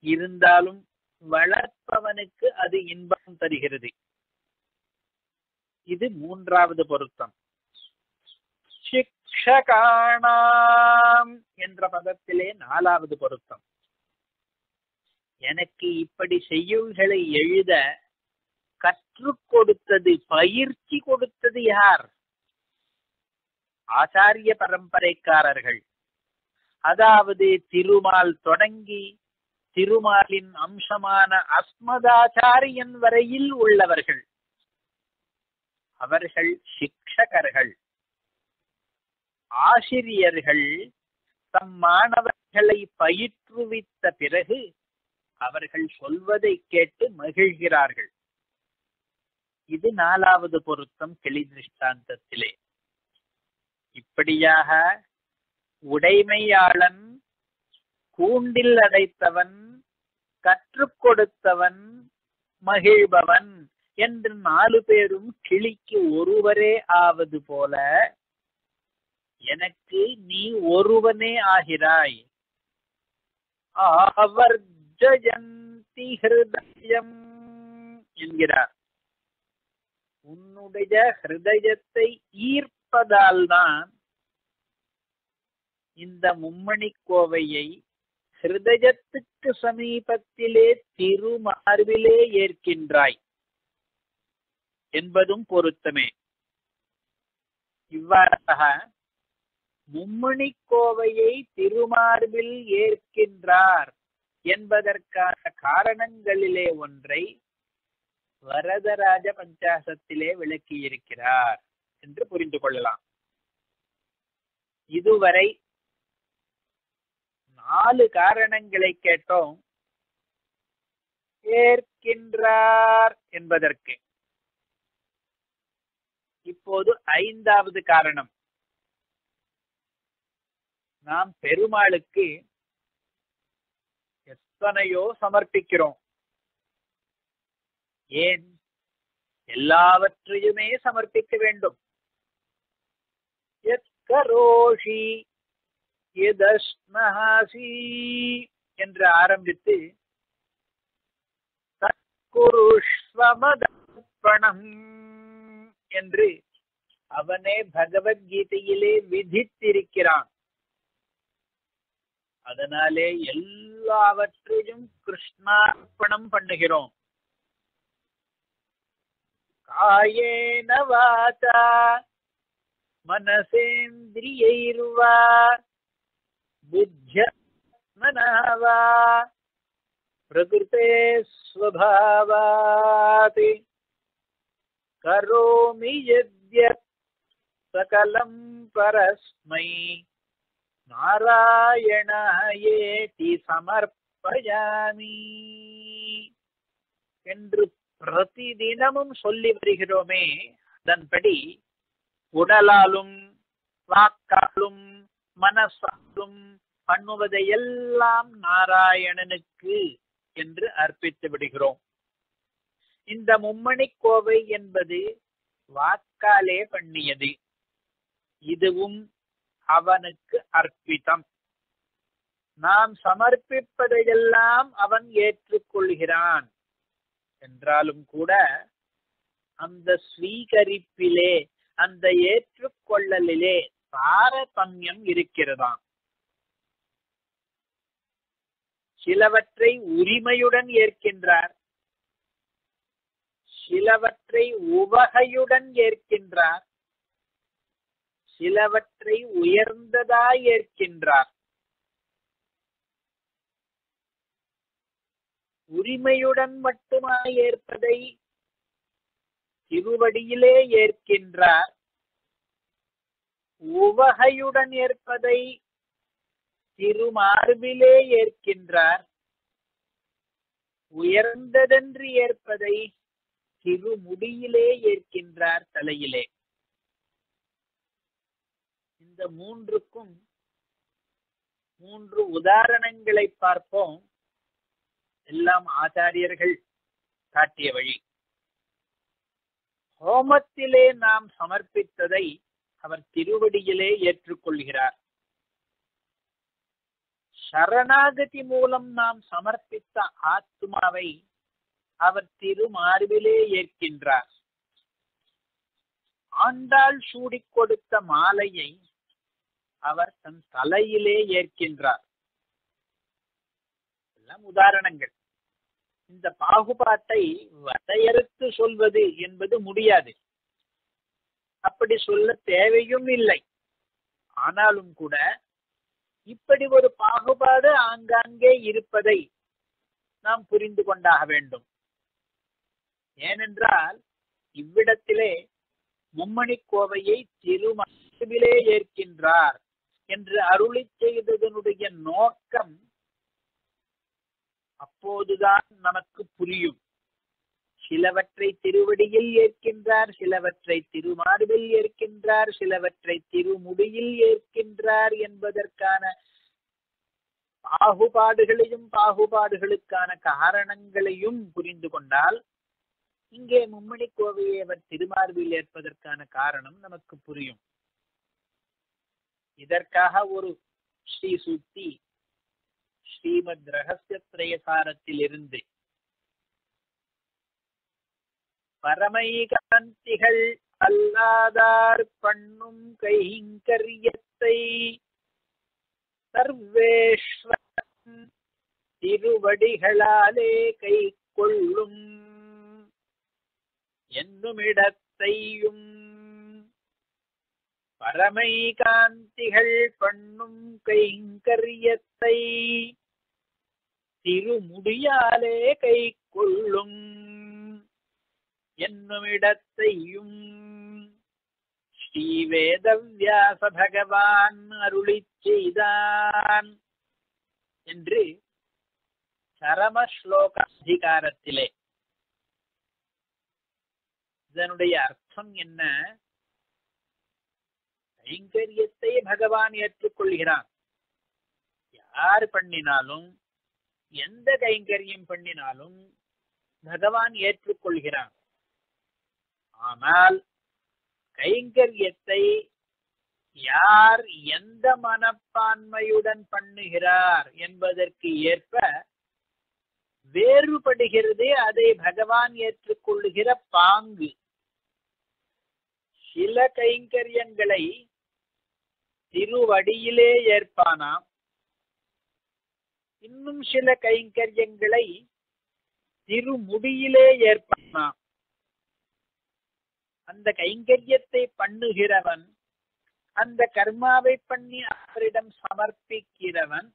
இருந்தாலும் வளர்ப்பவனுக்கு அது இன்பம் தருகிறது. இது மூன்றாவது பொருத்தம். சிக்ஷகாணாம் என்ற பதத்திலே நாலாவது பொருத்தம். எனக்கு இப்படி செய்யுள்களை எழுத கற்றுக் கொடுத்தது பயிற்சி கொடுத்தது யார்? ஆச்சாரிய பரம்பரைக்காரர்கள். அதாவது திருமால் தொடங்கி திருமாலின் அம்சமான அஸ்மதாச்சாரியன் வரையில் உள்ளவர்கள். அவர்கள் சிக்ஷகர்கள். ஆசிரியர்கள் தம் மாணவர்களை பயிற்றுவித்த பிறகு அவர்கள் சொல்வதை கேட்டு மகிழ்கிறார்கள். இது நாலாவது பொருத்தம் கிளி திருஷ்டாந்தத்திலே. இப்படியாக உடைமையாளன் கூண்டில் அடைத்தவன் கற்றுக் கொடுத்தவன் மகிழ்பவன் என்று நாலு பேரும் கிளிக்கு ஒருவரே ஆவது போல எனக்கு நீ ஒருவனே ஆகிறாய். ஆவர்ஜயந்தி ஹிருதயம் என்கிறார். உன்னுடைய ஹிருதயத்தை ஈர்ப்பதால் தான் இந்த மும்மணி கோவையை ஹிருதயத்துக்கு சமீபத்திலே திருமார்பிலே ஏற்கின்றாய் என்பதும் பொருத்தமே. இவ்வாறாக மும்மணி கோவையை திருமார்பில் ஏற்கின்றார் என்பதற்கான காரணங்களிலே ஒன்றை வரதராஜ பஞ்சாசத்திலே விளக்கியிருக்கிறார் என்று புரிந்து கொள்ளலாம். இதுவரை நாலு காரணங்களை கேட்டோம். ஏற்கின்றார் என்பதற்கு. இப்போது ஐந்தாவது காரணம். நாம் பெருமாளுக்கு எத்தனையோ சமர்ப்பிக்கிறோம். ஏன்? எல்லாவற்றையுமே சமர்ப்பிக்க வேண்டும். எத்கரோஷி எதஸ்மஹாசி என்று ஆரம்பித்து தற்குருஷ்வமதர்ப்பணம் என்று அவனே பகவத்கீதையிலே விதித்திருக்கிறான். அதனாலே எல்லாவற்றையும் கிருஷ்ணார்ப்பணம் பண்ணுகிறோம். காயேன வாச்சா மனசேந்திரியைர்வா बुद्ध्यत्मना वा प्रकृते स्वभावात् करोमि यद्यत् सकलं परस्मै நாராயணாயேதி சமர்ப்பயாமி என்று பிரதிதினமும் சொல்லி வருகிறோமே அதன்படி உடலாலும் வாக்காலும் மனசாகும் பண்ணுவதை எல்லாம் நாராயணனுக்கு என்று அர்ப்பித்து விடுகிறோம். இந்த மும்மணி கோவை என்பது வாக்காலே பண்ணியது. இதுவும் அவனுக்கு அர்ப்பிதம். நாம் சமர்ப்பிப்பதையெல்லாம் அவன் ஏற்றுக்கொள்கிறான். என்றாலும் கூட அந்த ஸ்வீகரிப்பிலே அந்த ஏற்றுக்கொள்ளலிலே தாரதமியம் இருக்கிறதாம். சிலவற்றை உரிமையுடன் ஏற்கின்றார். சிலவற்றை உவகையுடன் ஏற்கின்றார். சிலவற்றை உயர்ந்ததாய் ஏற்கின்றார். உரிமையுடன் மட்டுமாய் ஏற்பதை திருவடியிலே ஏற்கின்றார். உவகையுடன் ஏற்பதை திருமார்பிலே ஏற்கின்றார். உயர்ந்ததென்று ஏற்பதை திருமுடியிலே ஏற்கின்றார் தலையிலே. இந்த மூன்றுக்கும் மூன்று உதாரணங்களை பார்ப்போம். எல்லாம் ஆச்சாரியர்கள் காட்டிய வழி. ஹோமத்திலே நாம் சமர்ப்பித்ததை அவர் திருவடியிலே ஏற்றுக்கொள்கிறார். சரணாகதி மூலம் நாம் சமர்ப்பித்த ஆத்மாவை அவர் திருமார்பிலே ஏற்கின்றார். ஆண்டாள் சூடிக் கொடுத்த மாலையை அவர் தன் தலையிலே ஏற்கின்றார். எல்லாம் உதாரணங்கள். இந்த பாகுபாட்டை வரையறுத்து சொல்வது என்பது முடியாது. அப்படி சொல்ல தேவையும் இல்லை. ஆனாலும் கூட இப்படி ஒரு பாகுபாடு ஆங்காங்கே இருப்பதை நாம் புரிந்து கொண்டாக வேண்டும். ஏனென்றால் இவ்விடத்திலே மும்மணி கோவையை திருமணத்திலே ஏற்கின்றார் என்று அருளி செய்ததனுடைய நோக்கம் அப்போதுதான் நமக்கு புரியும். சிலவற்றை திருவடியில் ஏற்கின்றார் சிலவற்றை திருமார்பில் ஏற்கின்றார் சிலவற்றை திருமுடியில் ஏற்கின்றார் என்பதற்கான பாகுபாடுகளையும் பாகுபாடுகளுக்கான காரணங்களையும் புரிந்து கொண்டால் இங்கே மும்மணி கோவையை அவர் திருமார்பில் ஏற்பதற்கான காரணம் நமக்கு புரியும். இதற்காக ஒரு ஸ்ரீ சுத்தி ஸ்ரீமத் ரகசியத்ரயசாரத்தில் இருந்து பரமைகாந்திகள் அல்லாதார் பண்ணும் கைங்கரியத்தை சர்வேஸ்வரன் திருவடிகளாலே கை கொள்ளும் என்னுமிடத்தையும் பரமைகாந்திகள் பண்ணும் கைங்கரியத்தை திருமுடியாலே கை கொள்ளும் என்னுமிடத்தையும். ஸ்ரீவேதவியாச பகவான் அருளி செய்தான். என்று சரம ஸ்லோக அதிகாரத்திலே இதனுடைய அர்த்தம் என்ன? கைங்கரியத்தை பகவான் ஏற்றுக்கொள்கிறான். யார் பண்ணினாலும் எந்த கைங்கரியம் பண்ணினாலும் பகவான் ஏற்றுக்கொள்கிறான். ஆனால் கைங்கரியத்தை யார் எந்த மனப்பான்மையுடன் பண்ணுகிறார் என்பதற்கு ஏற்ப வேறுபடுகிறது அதை பகவான் ஏற்றுக்கொள்ளுகிற பாங்கு. சில கைங்கரியங்களை திருவடியிலே ஏற்பானாம். இன்னும் சில கைங்கரியங்களை திருமுடியிலே ஏற்பானாம். அந்த கைங்கரியத்தை பண்ணுகிறவன் அந்த கர்மாவை பண்ணி அவரிடம் சமர்ப்பிக்கிறவன்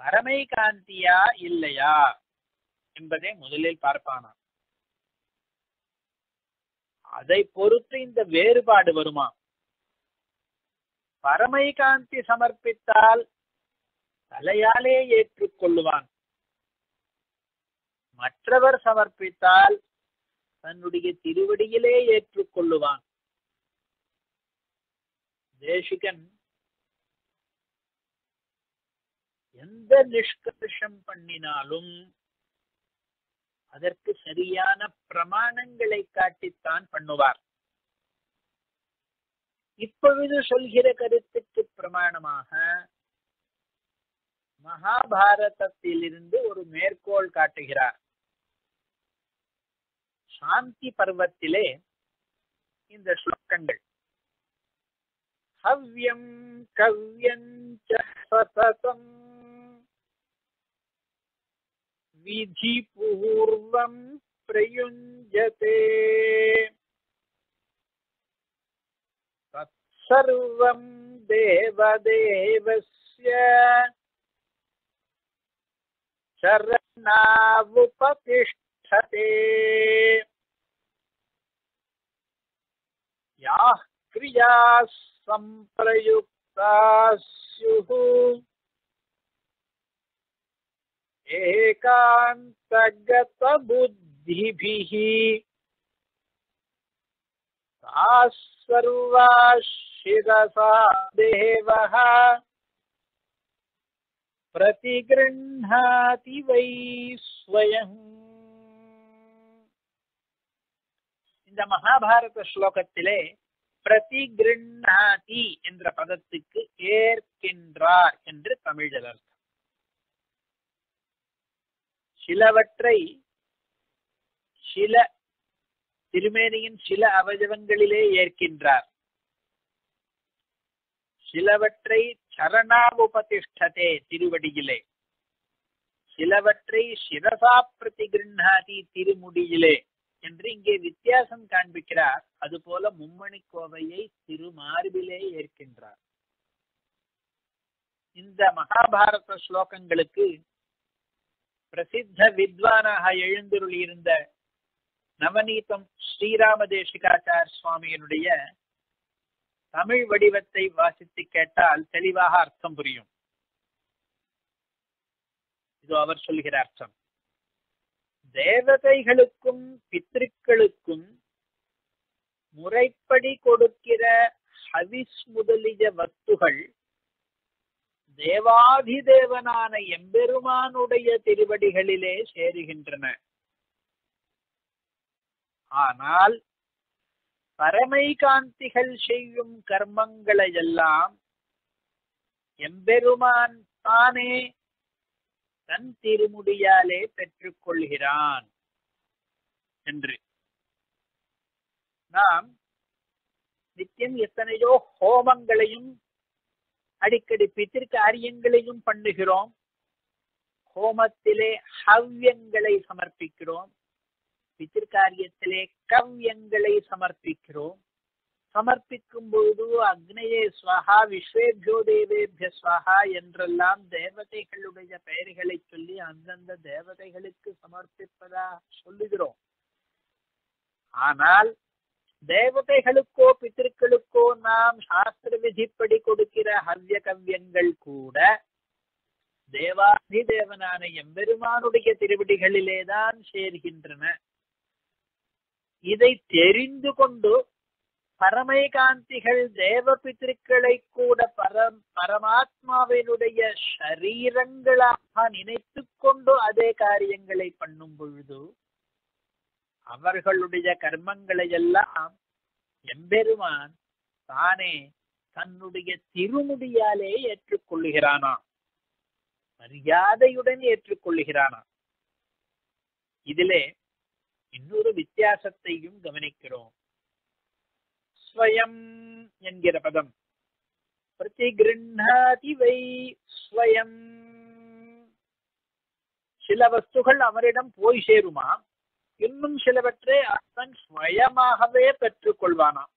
பரமை காந்தியா இல்லையா என்பதை முதலில் பார்ப்பானான் அதை பொறுத்து இந்த வேறுபாடு வருமா? பரமை காந்தி சமர்ப்பித்தால் தலையாலே ஏற்றுக்கொள்ளுவான். மற்றவர் சமர்ப்பித்தால் தன்னுடைய திருவடியிலே ஏற்றுக்கொள்ளுவான். தேசிகன் எந்த நிஷ்கர்ஷம் பண்ணினாலும் அதற்கு சரியான பிரமாணங்களை காட்டித்தான் பண்ணுவார். இப்பொழுது சொல்கிற கருத்துக்கு பிரமாணமாக மகாபாரதத்திலிருந்து ஒரு மேற்கோள் காட்டுகிறார். சாந்தி பர்வத்திலே இந்த ஸ்லோகங்கள் ஹவ்யம் கவ்யஞ்ச சததம் விதிபூர்வம் பிரயுஞ்சதே தற்சர்வம் தேவதேவஸ்ய शरणावुपतिष्ठते याः क्रियाः सम्प्रयुक्ता स्युः एकान्तगतबुद्धिभिः ताः सर्वा शिरसा देवः प्रतिगृह्णाति वै स्वयम्। இந்த மகாபாரத ஸ்லோகத்திலே பிரதிகிருண்ணாதி என்ற பதத்துக்கு ஏற்கின்றார் என்று தமிழில் அர்த்தம். சிலவற்றை சில திருமேனியின் சில அவயவங்களிலே ஏற்கின்றார். சிலவற்றை சரணாவுபதிஷ்டதே திருவடியிலே. சிலவற்றை சிரசா பிரதி கிருண்ணாதி திருமுடியிலே. என்று இங்கே வித்தியாசம் காண்பிக்கிறார். அதுபோல மும்மணி கோவையை திருமார்பிலே ஏற்கின்றார். இந்த மகாபாரத ஸ்லோகங்களுக்கு பிரசித்த வித்வானாக எழுந்திருளியிருந்த நவநீதம் ஸ்ரீராம தேசிகாச்சார் சுவாமியினுடைய தமிழ் வடிவத்தை வாசித்து கேட்டால் தெளிவாக அர்த்தம் புரியும். இது அவர் சொல்கிற அர்த்தம். தேவதைகளுக்கும் பித்திருக்களுக்கும் முறைப்படி கொடுக்கிற ஹவிஸ் முதலிய வஸ்துகள் தேவாதிதேவனான எம்பெருமானுடைய திருவடிகளிலே சேருகின்றன. ஆனால் பரமை காந்திகள் செய்யும் கர்மங்களை எல்லாம் எம்பெருமான் தானே தன் திருமுடியாலே பெற்றுக் கொள்கிறான் என்று. நாம் நித்தியம் எத்தனையோ ஹோமங்களையும் அடிக்கடி பித்திருக்காரியங்களையும் பண்ணுகிறோம். ஹோமத்திலே ஹவ்யங்களை சமர்ப்பிக்கிறோம். பித்திருக்காரியத்திலே கவ்யங்களை சமர்ப்பிக்கிறோம். சமர்ப்பிக்கும் பொழுது அக்னயே ஸ்வஹா விஸ்வேபியோ தேவேபிய ஸ்வஹா என்றெல்லாம் தேவதைகளுடைய பெயர்களை சொல்லி அந்தந்த தேவதைகளுக்கு சமர்ப்பிப்பதா சொல்லுகிறோம். ஆனால் தேவதைகளுக்கோ பித்திருக்களுக்கோ நாம் சாஸ்திர விதிப்படி கொடுக்கிற ஹவ்ய கவ்யங்கள் கூட தேவாதி தேவனான எம்பெருமானுடைய திருவடிகளிலேதான் சேர்கின்றன. இதை தெரிந்து கொண்டு பரமைகாந்திகள் தேவ பித்திருக்களை கூட பரம் பரமாத்மாவினுடைய ஷரீரங்களாக நினைத்து கொண்டு அதே காரியங்களை பண்ணும் பொழுது அவர்களுடைய கர்மங்களை எல்லாம் எம்பெருமான் தானே தன்னுடைய திருமுடியாலே ஏற்றுக்கொள்ளுகிறானா? மரியாதையுடன் ஏற்றுக்கொள்ளுகிறானா? இதிலே இன்னொரு வித்தியாசத்தையும் கவனிக்கிறோம். ஸ்வயம் என்கிற பதம். பிரதிகிருண்ணாதி வை ஸ்வயம். சில வஸ்துகள் அவரிடம் போய் சேருமா? இன்னும் சிலவற்றை அவன் ஸ்வயமாகவே பெற்றுக் கொள்வானாம்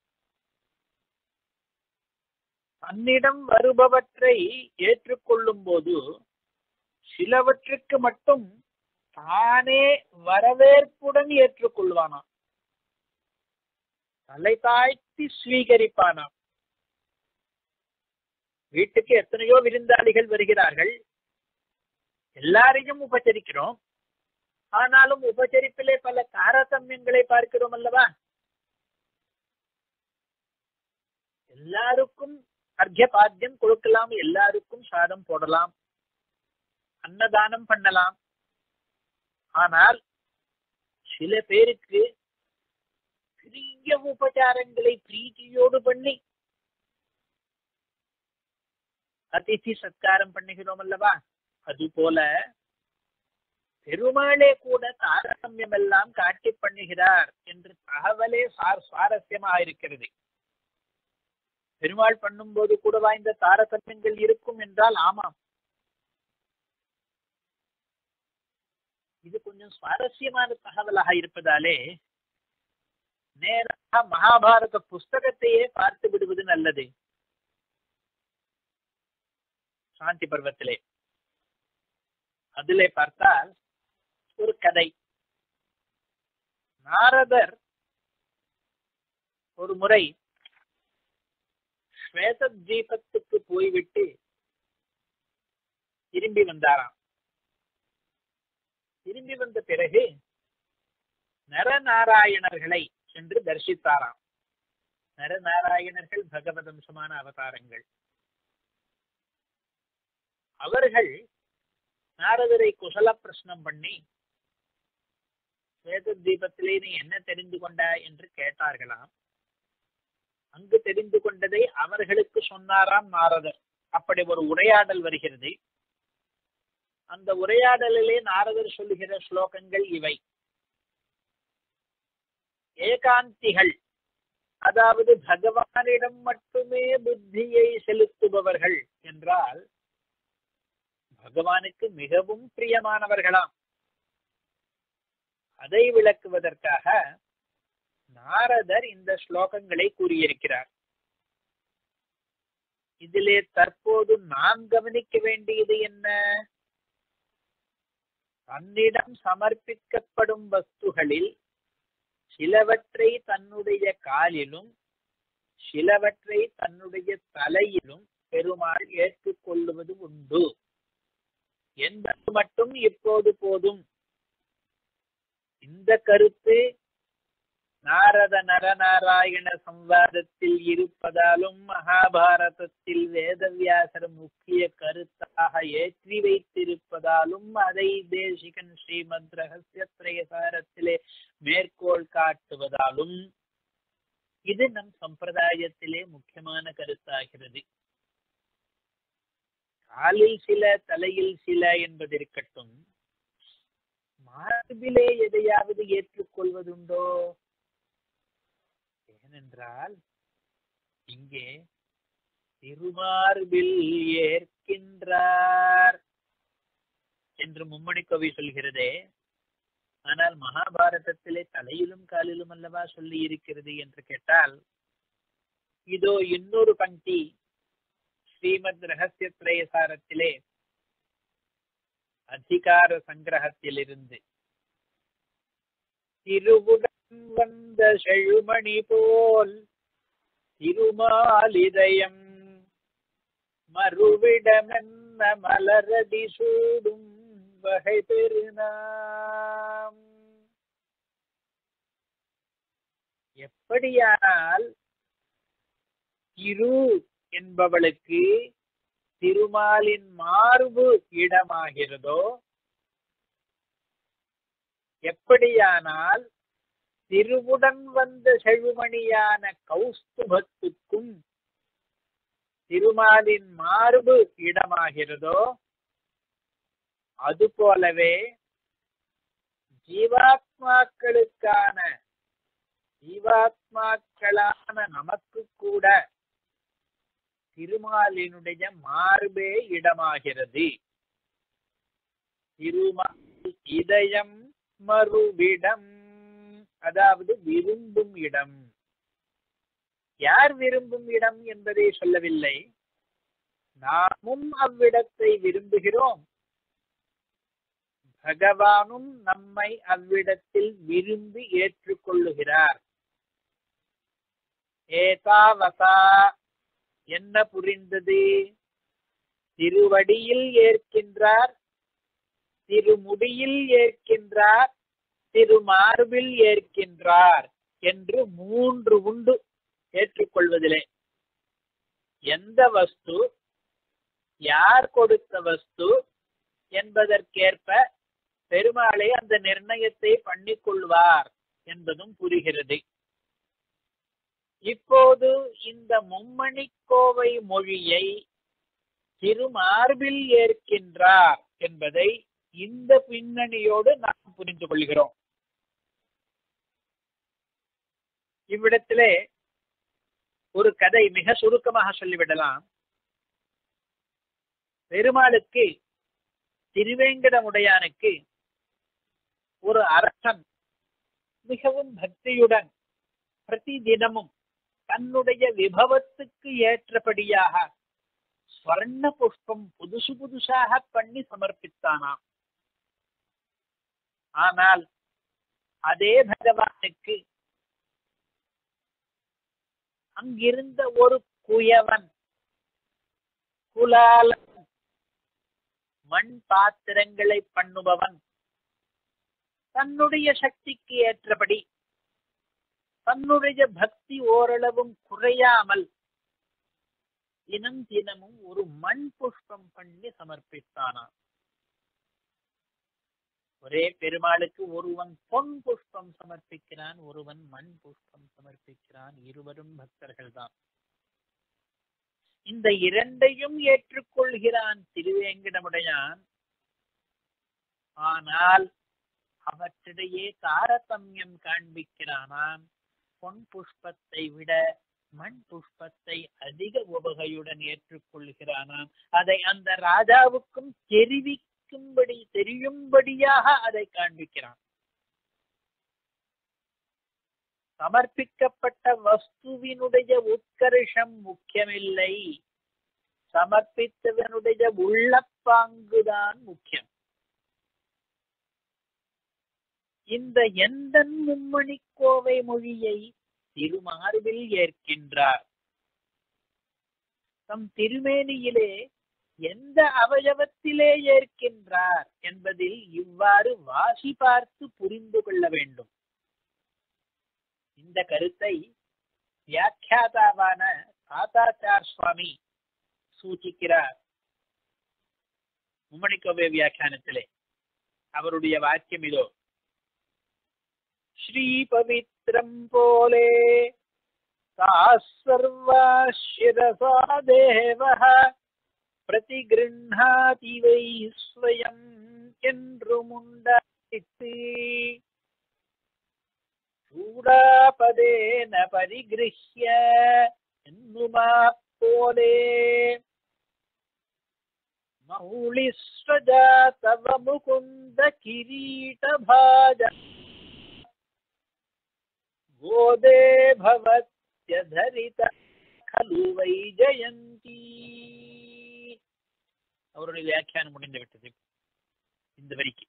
தன்னிடம் வருபவற்றை ஏற்றுக்கொள்ளும் போது சிலவற்றுக்கு மட்டும் தானே வரவேற்புடன் ஏற்றுக்கொள்வானாம். தலைதாய் தாழ்த்தி ஸ்வீகரிப்பானாம். வீட்டுக்கு எத்தனையோ விருந்தாளிகள் வருகிறார்கள். எல்லாரையும் உபச்சரிக்கிறோம். ஆனாலும் உபச்சரிப்பிலே பல தாரதமியங்களை பார்க்கிறோம் அல்லவா? எல்லாருக்கும் அர்க்ய பாத்தியம் கொடுக்கலாம் எல்லாருக்கும் சாதம் போடலாம் அன்னதானம் பண்ணலாம். ஆனால் சில பேருக்கு பெரிய உபச்சாரங்களை பிரீத்தியோடு பண்ணி அதிதி சத்காரம் பண்ணுகிறோம் அல்லவா? அது போல பெருமாளே கூட தாரதமியம் எல்லாம் காட்டி பண்ணுகிறார் என்று தகவலே சுவாரஸ்யமா இருக்கிறது. பெருமாள் பண்ணும் போது கூட வாய்ந்த தாரதமியங்கள் இருக்கும் என்றால் ஆமாம். இது கொஞ்சம் சுவாரஸ்யமான தகவலாக இருப்பதாலே நேராக மகாபாரத புஸ்தகத்தையே பார்த்து விடுவது நல்லது. சாந்தி பருவத்திலே. அதிலே பார்த்தால் ஒரு கதை. நாரதர் ஒரு முறை ஸ்வேத தீபத்துக்கு போய்விட்டு திரும்பி வந்தாராம். திரும்பி வந்த பிறகு நரநாராயணர்களை சென்று தரிசித்தாராம். நரநாராயணர்கள் பகவதம்சமான அவதாரங்கள். அவர்கள் நாரதரை குசல பிரசனம் பண்ணி வேத தீபத்திலே நீ என்ன தெரிந்து கொண்ட என்று கேட்டார்களாம். அங்கு தெரிந்து கொண்டதை அவர்களுக்கு சொன்னாராம் நாரதர். அப்படி ஒரு உரையாடல் வருகிறது. அந்த உரையாடலிலே நாரதர் சொல்லுகிற ஸ்லோகங்கள் இவை. ஏகாந்திகள். அதாவது பகவானிடம் மட்டுமே புத்தியை செலுத்துபவர்கள் என்றால் பகவானுக்கு மிகவும் பிரியமானவர்களாம். அதை விளக்குவதற்காக நாரதர் இந்த ஸ்லோகங்களை கூறியிருக்கிறார். இதிலே தற்போது நாம் கவனிக்க வேண்டியது என்ன? தன்னிடம் சமர்ப்பிக்கப்படும் வஸ்துகளில் சிலவற்றை தன்னுடைய காலிலும் சிலவற்றை தன்னுடைய தலையிலும் பெருமாள் ஏற்றுக்கொள்ளுவது உண்டு. என்பது மட்டும் இப்போது போதும்? இந்த கருத்து நாரத நரநாராயண சம்வாதத்தில் இருப்பதாலும் மகாபாரதத்தில் வேதவியாசர் முக்கிய கருத்தாக ஏற்றி வைத்திருப்பதாலும் அதை தேசிகன் ஸ்ரீமத் ரகசிய மேற்கோள் காட்டுவதாலும் இது நம் சம்பிரதாயத்திலே முக்கியமான கருத்தாகிறது. காலில் சில தலையில் சில என்பதிருக்கட்டும் மார்பிலே எதையாவது ஏற்றுக்கொள்வதுண்டோ? ஏனென்றால் இங்கே திருமார்பில் ஏற்கின்றார் என்று மும்மணி கவி சொல்கிறதே. ஆனால் மகாபாரதத்திலே தலையிலும் காலிலும் அல்லவா சொல்லி இருக்கிறது என்று கேட்டால் இதோ இன்னொரு பங்கி ஸ்ரீமத் ரகசிய திரயசாரத்திலே அதிகார சங்கிரகத்திலிருந்து. திருவுட வந்த செழுமணி போல் திருமாலிதயம். மறுவிடமென்ன மலரடி சூடும் வகை பெருநாம். எப்படியானால் திரு என்பவளுக்கு திருமாலின் மார்பு இடமாகிறதோ எப்படியானால் திருவுடன் வந்த செழுமணியான கௌஸ்துபத்துக்கும் திருமாலின் மார்பு இடமாகிறதோ அதுபோலவே ஜீவாத்மாக்களுக்கான ஜீவாத்மாக்களான நமக்கு கூட திருமாலினுடைய மார்பே இடமாகிறது. திருமால் இதயம் மறுவிடம் அதாவது விரும்பும் இடம். யார் விரும்பும் இடம் என்பதை சொல்லவில்லை. நாமும் அவ்விடத்தை விரும்புகிறோம். பகவானும் நம்மை அவ்விடத்தில் விரும்பி ஏற்றுக்கொள்ளுகிறார். ஏதாவசா என்ன புரிந்தது? திருவடியில் ஏற்கின்றார் திருமுடியில் ஏற்கின்றார் திருமார்பில் ஏற்கின்றார் என்று மூன்று உண்டு ஏற்றுக்கொள்வதிலே எந்த வஸ்து யார் கொடுத்த வஸ்து என்பதற்கேற்ப பெருமாளை அந்த நிர்ணயத்தை பண்ணிக்கொள்வார் என்பதும் புரிகிறது. இப்போது இந்த மும்மணிக்கோவை மொழியை திருமார்பில் ஏற்கின்றார் என்பதை இந்த பின்னணியோடு நாம் புரிந்து கொள்கிறோம். இவ்விடத்திலே ஒரு கதை மிக சுருக்கமாக சொல்லிவிடலாம். பெருமாளுக்கு திருவேங்கடமுடையானுக்கு ஒரு அரசன் மிகவும் பக்தியுடன் பிரதி தினமும் தன்னுடைய விபவத்துக்கு ஏற்றபடியாக ஸ்வர்ண புஷ்பம் புதுசு புதுசாக பண்ணி சமர்ப்பித்தானாம். ஆனால் அதே பகவானுக்கு அங்கிருந்த ஒரு குயவன். குலாலன். மண் பாத்திரங்களை பண்ணுபவன். தன்னுடைய சக்திக்கு ஏற்றபடி. தன்னுடைய பக்தி ஓரளவும் குறையாமல். தினம் தினமும் ஒரு மண் புஷ்பம் பண்ணி சமர்ப்பித்தானாம். ஒரே பெருமாளுக்கு ஒருவன் பொன் புஷ்பம் சமர்ப்பிக்கிறான் ஒருவன் மண் புஷ்பம் சமர்ப்பிக்கிறான். இருவரும் பக்தர்கள் தான் இந்த இரண்டையும் ஏற்றுக்கொள்கிறான் திருவேங்கடமுடையான். ஆனால் அவற்றிடையே தாரதமியம் காண்பிக்கிறானாம். பொன் புஷ்பத்தை விட மண் புஷ்பத்தை அதிக உபகையுடன் ஏற்றுக்கொள்கிறானாம். அதை அந்த ராஜாவுக்கும் தெரிவிக்கும்படி தெரியும்படியாக அதை காண்பிக்கிறான். சமர்ப்பிக்கப்பட்ட வஸ்துவினுடைய உட்கர்ஷம் முக்கியமில்லை. சமர்ப்பித்தவனுடைய உள்ளப்பாங்குதான் முக்கியம். இந்த எந்த மும்மணி கோவை மொழியை திருமார்பில் ஏற்கின்றார்? தம் திருமேனியிலே எந்த அவயவத்திலே ஏற்கின்றார் என்பதில் இவ்வாறு வாசி பார்த்து புரிந்து கொள்ள வேண்டும். இந்த கருத்தை வியாக்கியாதாவான தாத்தாச்சார் சுவாமி சூச்சிக்கிறார். மும்மணிக்கோவே வியாக்கியானத்திலே அவருடைய வாக்கியம் இதோ. ஸ்ரீ பவித்ரம் போலே தாஸ் சர்வா देवः प्रतिगृह्णाति वै स्वयम् என்றுமுண்டாயிற்று சூடாபதேன பரிகிருஹ்ய என்னுமா போலே மௌளிஸ்வஜா தவ முகுந்த கிரீடபாஜ गोदे भवत्यधरित खलु वै ஜெயந்தி அவருடைய வியாக்கியானம் முடிந்து விட்டது இந்த வரிக்கு.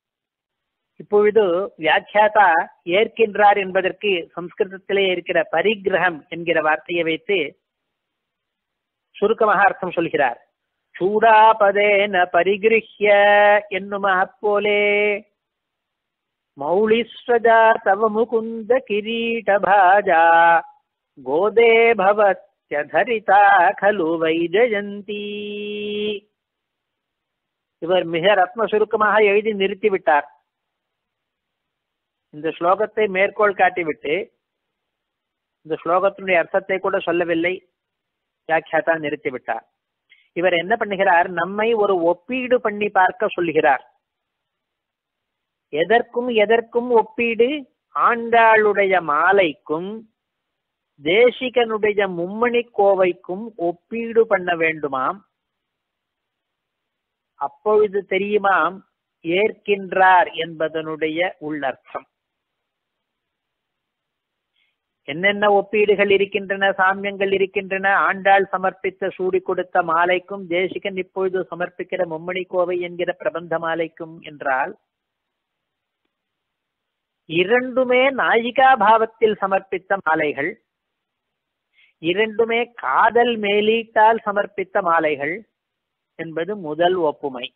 இப்பொழுது வியாக்கியாதா ஏற்கின்றார் என்பதற்கு சம்ஸ்கிருதத்திலே இருக்கிற பரிகிரகம் என்கிற வார்த்தையை வைத்து சுருக்கமாக அர்த்தம் சொல்கிறார். சூடாபதேன பரிகிருஹ்ய என்னும் போலே மௌளிஸ்வஜா தவ முகுந்த கிரீடபாஜா கோதே பவத்யதரிதா கலு வைஜயந்தி. இவர் மிக ரத்ன சுருக்கமாக எழுதி நிறுத்திவிட்டார். இந்த ஸ்லோகத்தை மேற்கோள் காட்டிவிட்டு இந்த ஸ்லோகத்தினுடைய அர்த்தத்தை கூட சொல்லவில்லை. வியாக்கியாத்தா நிறுத்திவிட்டார். இவர் என்ன பண்ணுகிறார்? நம்மை ஒரு ஒப்பீடு பண்ணி பார்க்க சொல்கிறார். எதற்கும் எதற்கும் ஒப்பீடு? ஆண்டாளுடைய மாலைக்கும் தேசிகனுடைய மும்மணி கோவைக்கும் ஒப்பீடு பண்ண வேண்டுமாம். அப்பொழுது தெரியுமாம் ஏற்கின்றார் என்பதனுடைய உள்ளர்த்தம். என்னென்ன ஒப்பீடுகள் இருக்கின்றன சாமியங்கள் இருக்கின்றன ஆண்டாள் சமர்ப்பித்த சூடி கொடுத்த மாலைக்கும் தேசிகன் இப்பொழுது சமர்ப்பிக்கிற மும்மணி கோவை என்கிற பிரபந்த மாலைக்கும் என்றால் இரண்டுமே நாயிகா பாவத்தில் சமர்ப்பித்த மாலைகள் இரண்டுமே காதல் மேலீட்டால் சமர்ப்பித்த மாலைகள் என்பது முதல் ஒப்புமை.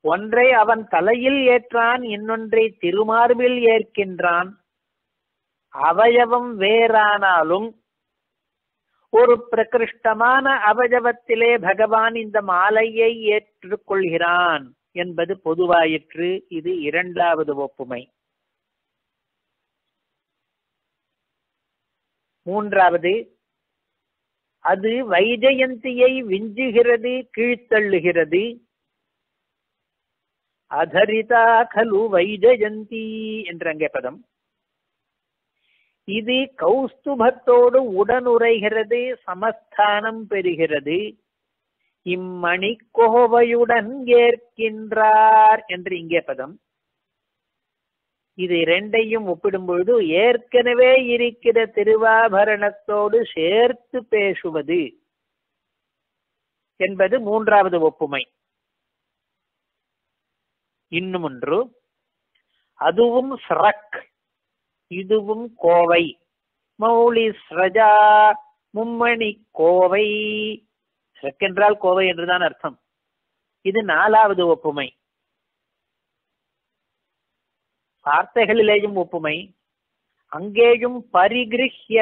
ஒன்றை அவன் தலையில் ஏற்றான் இன்னொன்றை திருமார்பில் ஏற்கின்றான். அவயவம் வேறானாலும் ஒரு பிரகிருஷ்டமான அவயவத்திலே பகவான் இந்த மாலையை ஏற்றுக்கொள்கிறான் என்பது பொதுவாயிற்று. இது இரண்டாவது ஒப்புமை. மூன்றாவது அது வைஜயந்தியை விஞ்சுகிறது கீழ்த்தள்ளுகிறது. அதரிதா கலு வைஜயந்தி என்ற அங்கே பதம். இது கௌஸ்துபத்தோடு உடனுரைகிறது சமஸ்தானம் பெறுகிறது. இம்மணி கோவையுடன் ஏற்கின்றார் என்று இங்கே பதம். இது இரண்டையும் ஒப்பிடும் பொழுது ஏற்கனவே இருக்கிற திருவாபரணத்தோடு சேர்த்து பேசுவது என்பது மூன்றாவது ஒப்புமை. இன்னும் ஒன்று அதுவும் ஸ்ரக் இதுவும் கோவை. மௌலி ஸ்ரஜா மும்மணி கோவை. ஸ்ரக் என்றால் கோவை என்றுதான் அர்த்தம். இது நாலாவது ஒப்புமை. வார்த்தைகளிலேயும் ஒப்புமை அங்கேயும் பரிகிருஹ்ய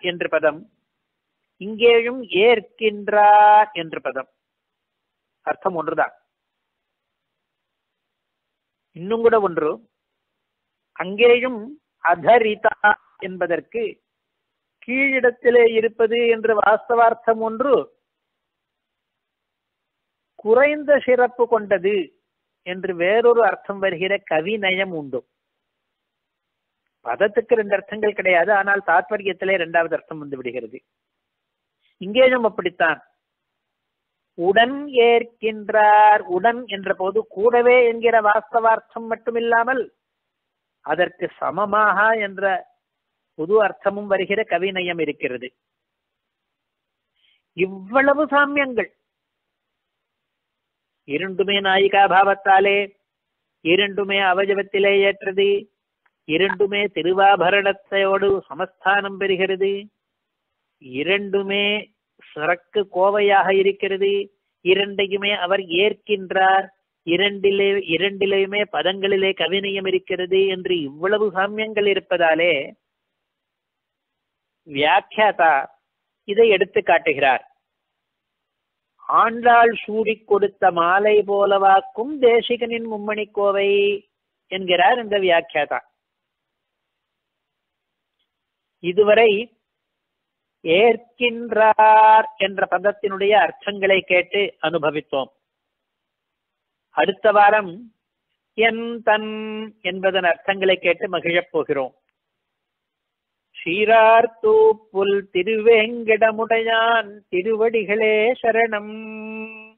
என்று பதம் இங்கேயும் ஏற்கின்றார் என்று பதம். அர்த்தம் ஒன்றுதான். இன்னும் கூட ஒன்று அங்கேயும் அதரிதா என்பதற்கு கீழிடத்திலே இருப்பது என்று வாஸ்தவார்த்தம் ஒன்று குறைந்த சிறப்பு கொண்டது என்று வேறொரு அர்த்தம் வருகிற கவிநயம் உண்டு. பதத்துக்கு ரெண்டு அர்த்தங்கள் கிடையாது. ஆனால் தாத்பரியத்திலே இரண்டாவது அர்த்தம் வந்து விடுகிறது. இங்கேயும் அப்படித்தான். உடன் ஏற்கின்றார். உடன் என்ற போது கூடவே என்கிற வாஸ்தவார்த்தம் மட்டுமில்லாமல் அதற்கு சமமாக என்ற புது அர்த்தமும் வருகிற கவிநயம் இருக்கிறது. இவ்வளவு சாமியங்கள். இரண்டுமே நாயிகா பாவத்தாலே இரண்டுமே அவஜவத்திலே ஏற்றது. இரண்டுமே திருவாபரணத்தையோடு சமஸ்தானம் பெறுகிறது. இரண்டுமே சிறக்கு கோவையாக இருக்கிறது. இரண்டையுமே அவர் ஏற்கின்றார். இரண்டிலே இரண்டிலேயுமே பதங்களிலே கவிநயம் இருக்கிறது என்று இவ்வளவு சாமியங்கள் இருப்பதாலே வியாக்கியாதா இதை எடுத்து காட்டுகிறார். ஆண்டாள் சூடிக் கொடுத்த மாலை போலவாக்கும் தேசிகனின் மும்மணி கோவை என்கிறார் இந்த வியாக்கியாதா. இதுவரை ஏற்கின்றார் என்ற பதத்தினுடைய அர்த்தங்களை கேட்டு அனுபவித்தோம். அடுத்த வாரம் என் தன் என்பதன் அர்த்தங்களை கேட்டு மகிழப் போகிறோம். சீரார்த்தூப்புல் திருவேங்கடமுடையான் திருவடிகளே சரணம்.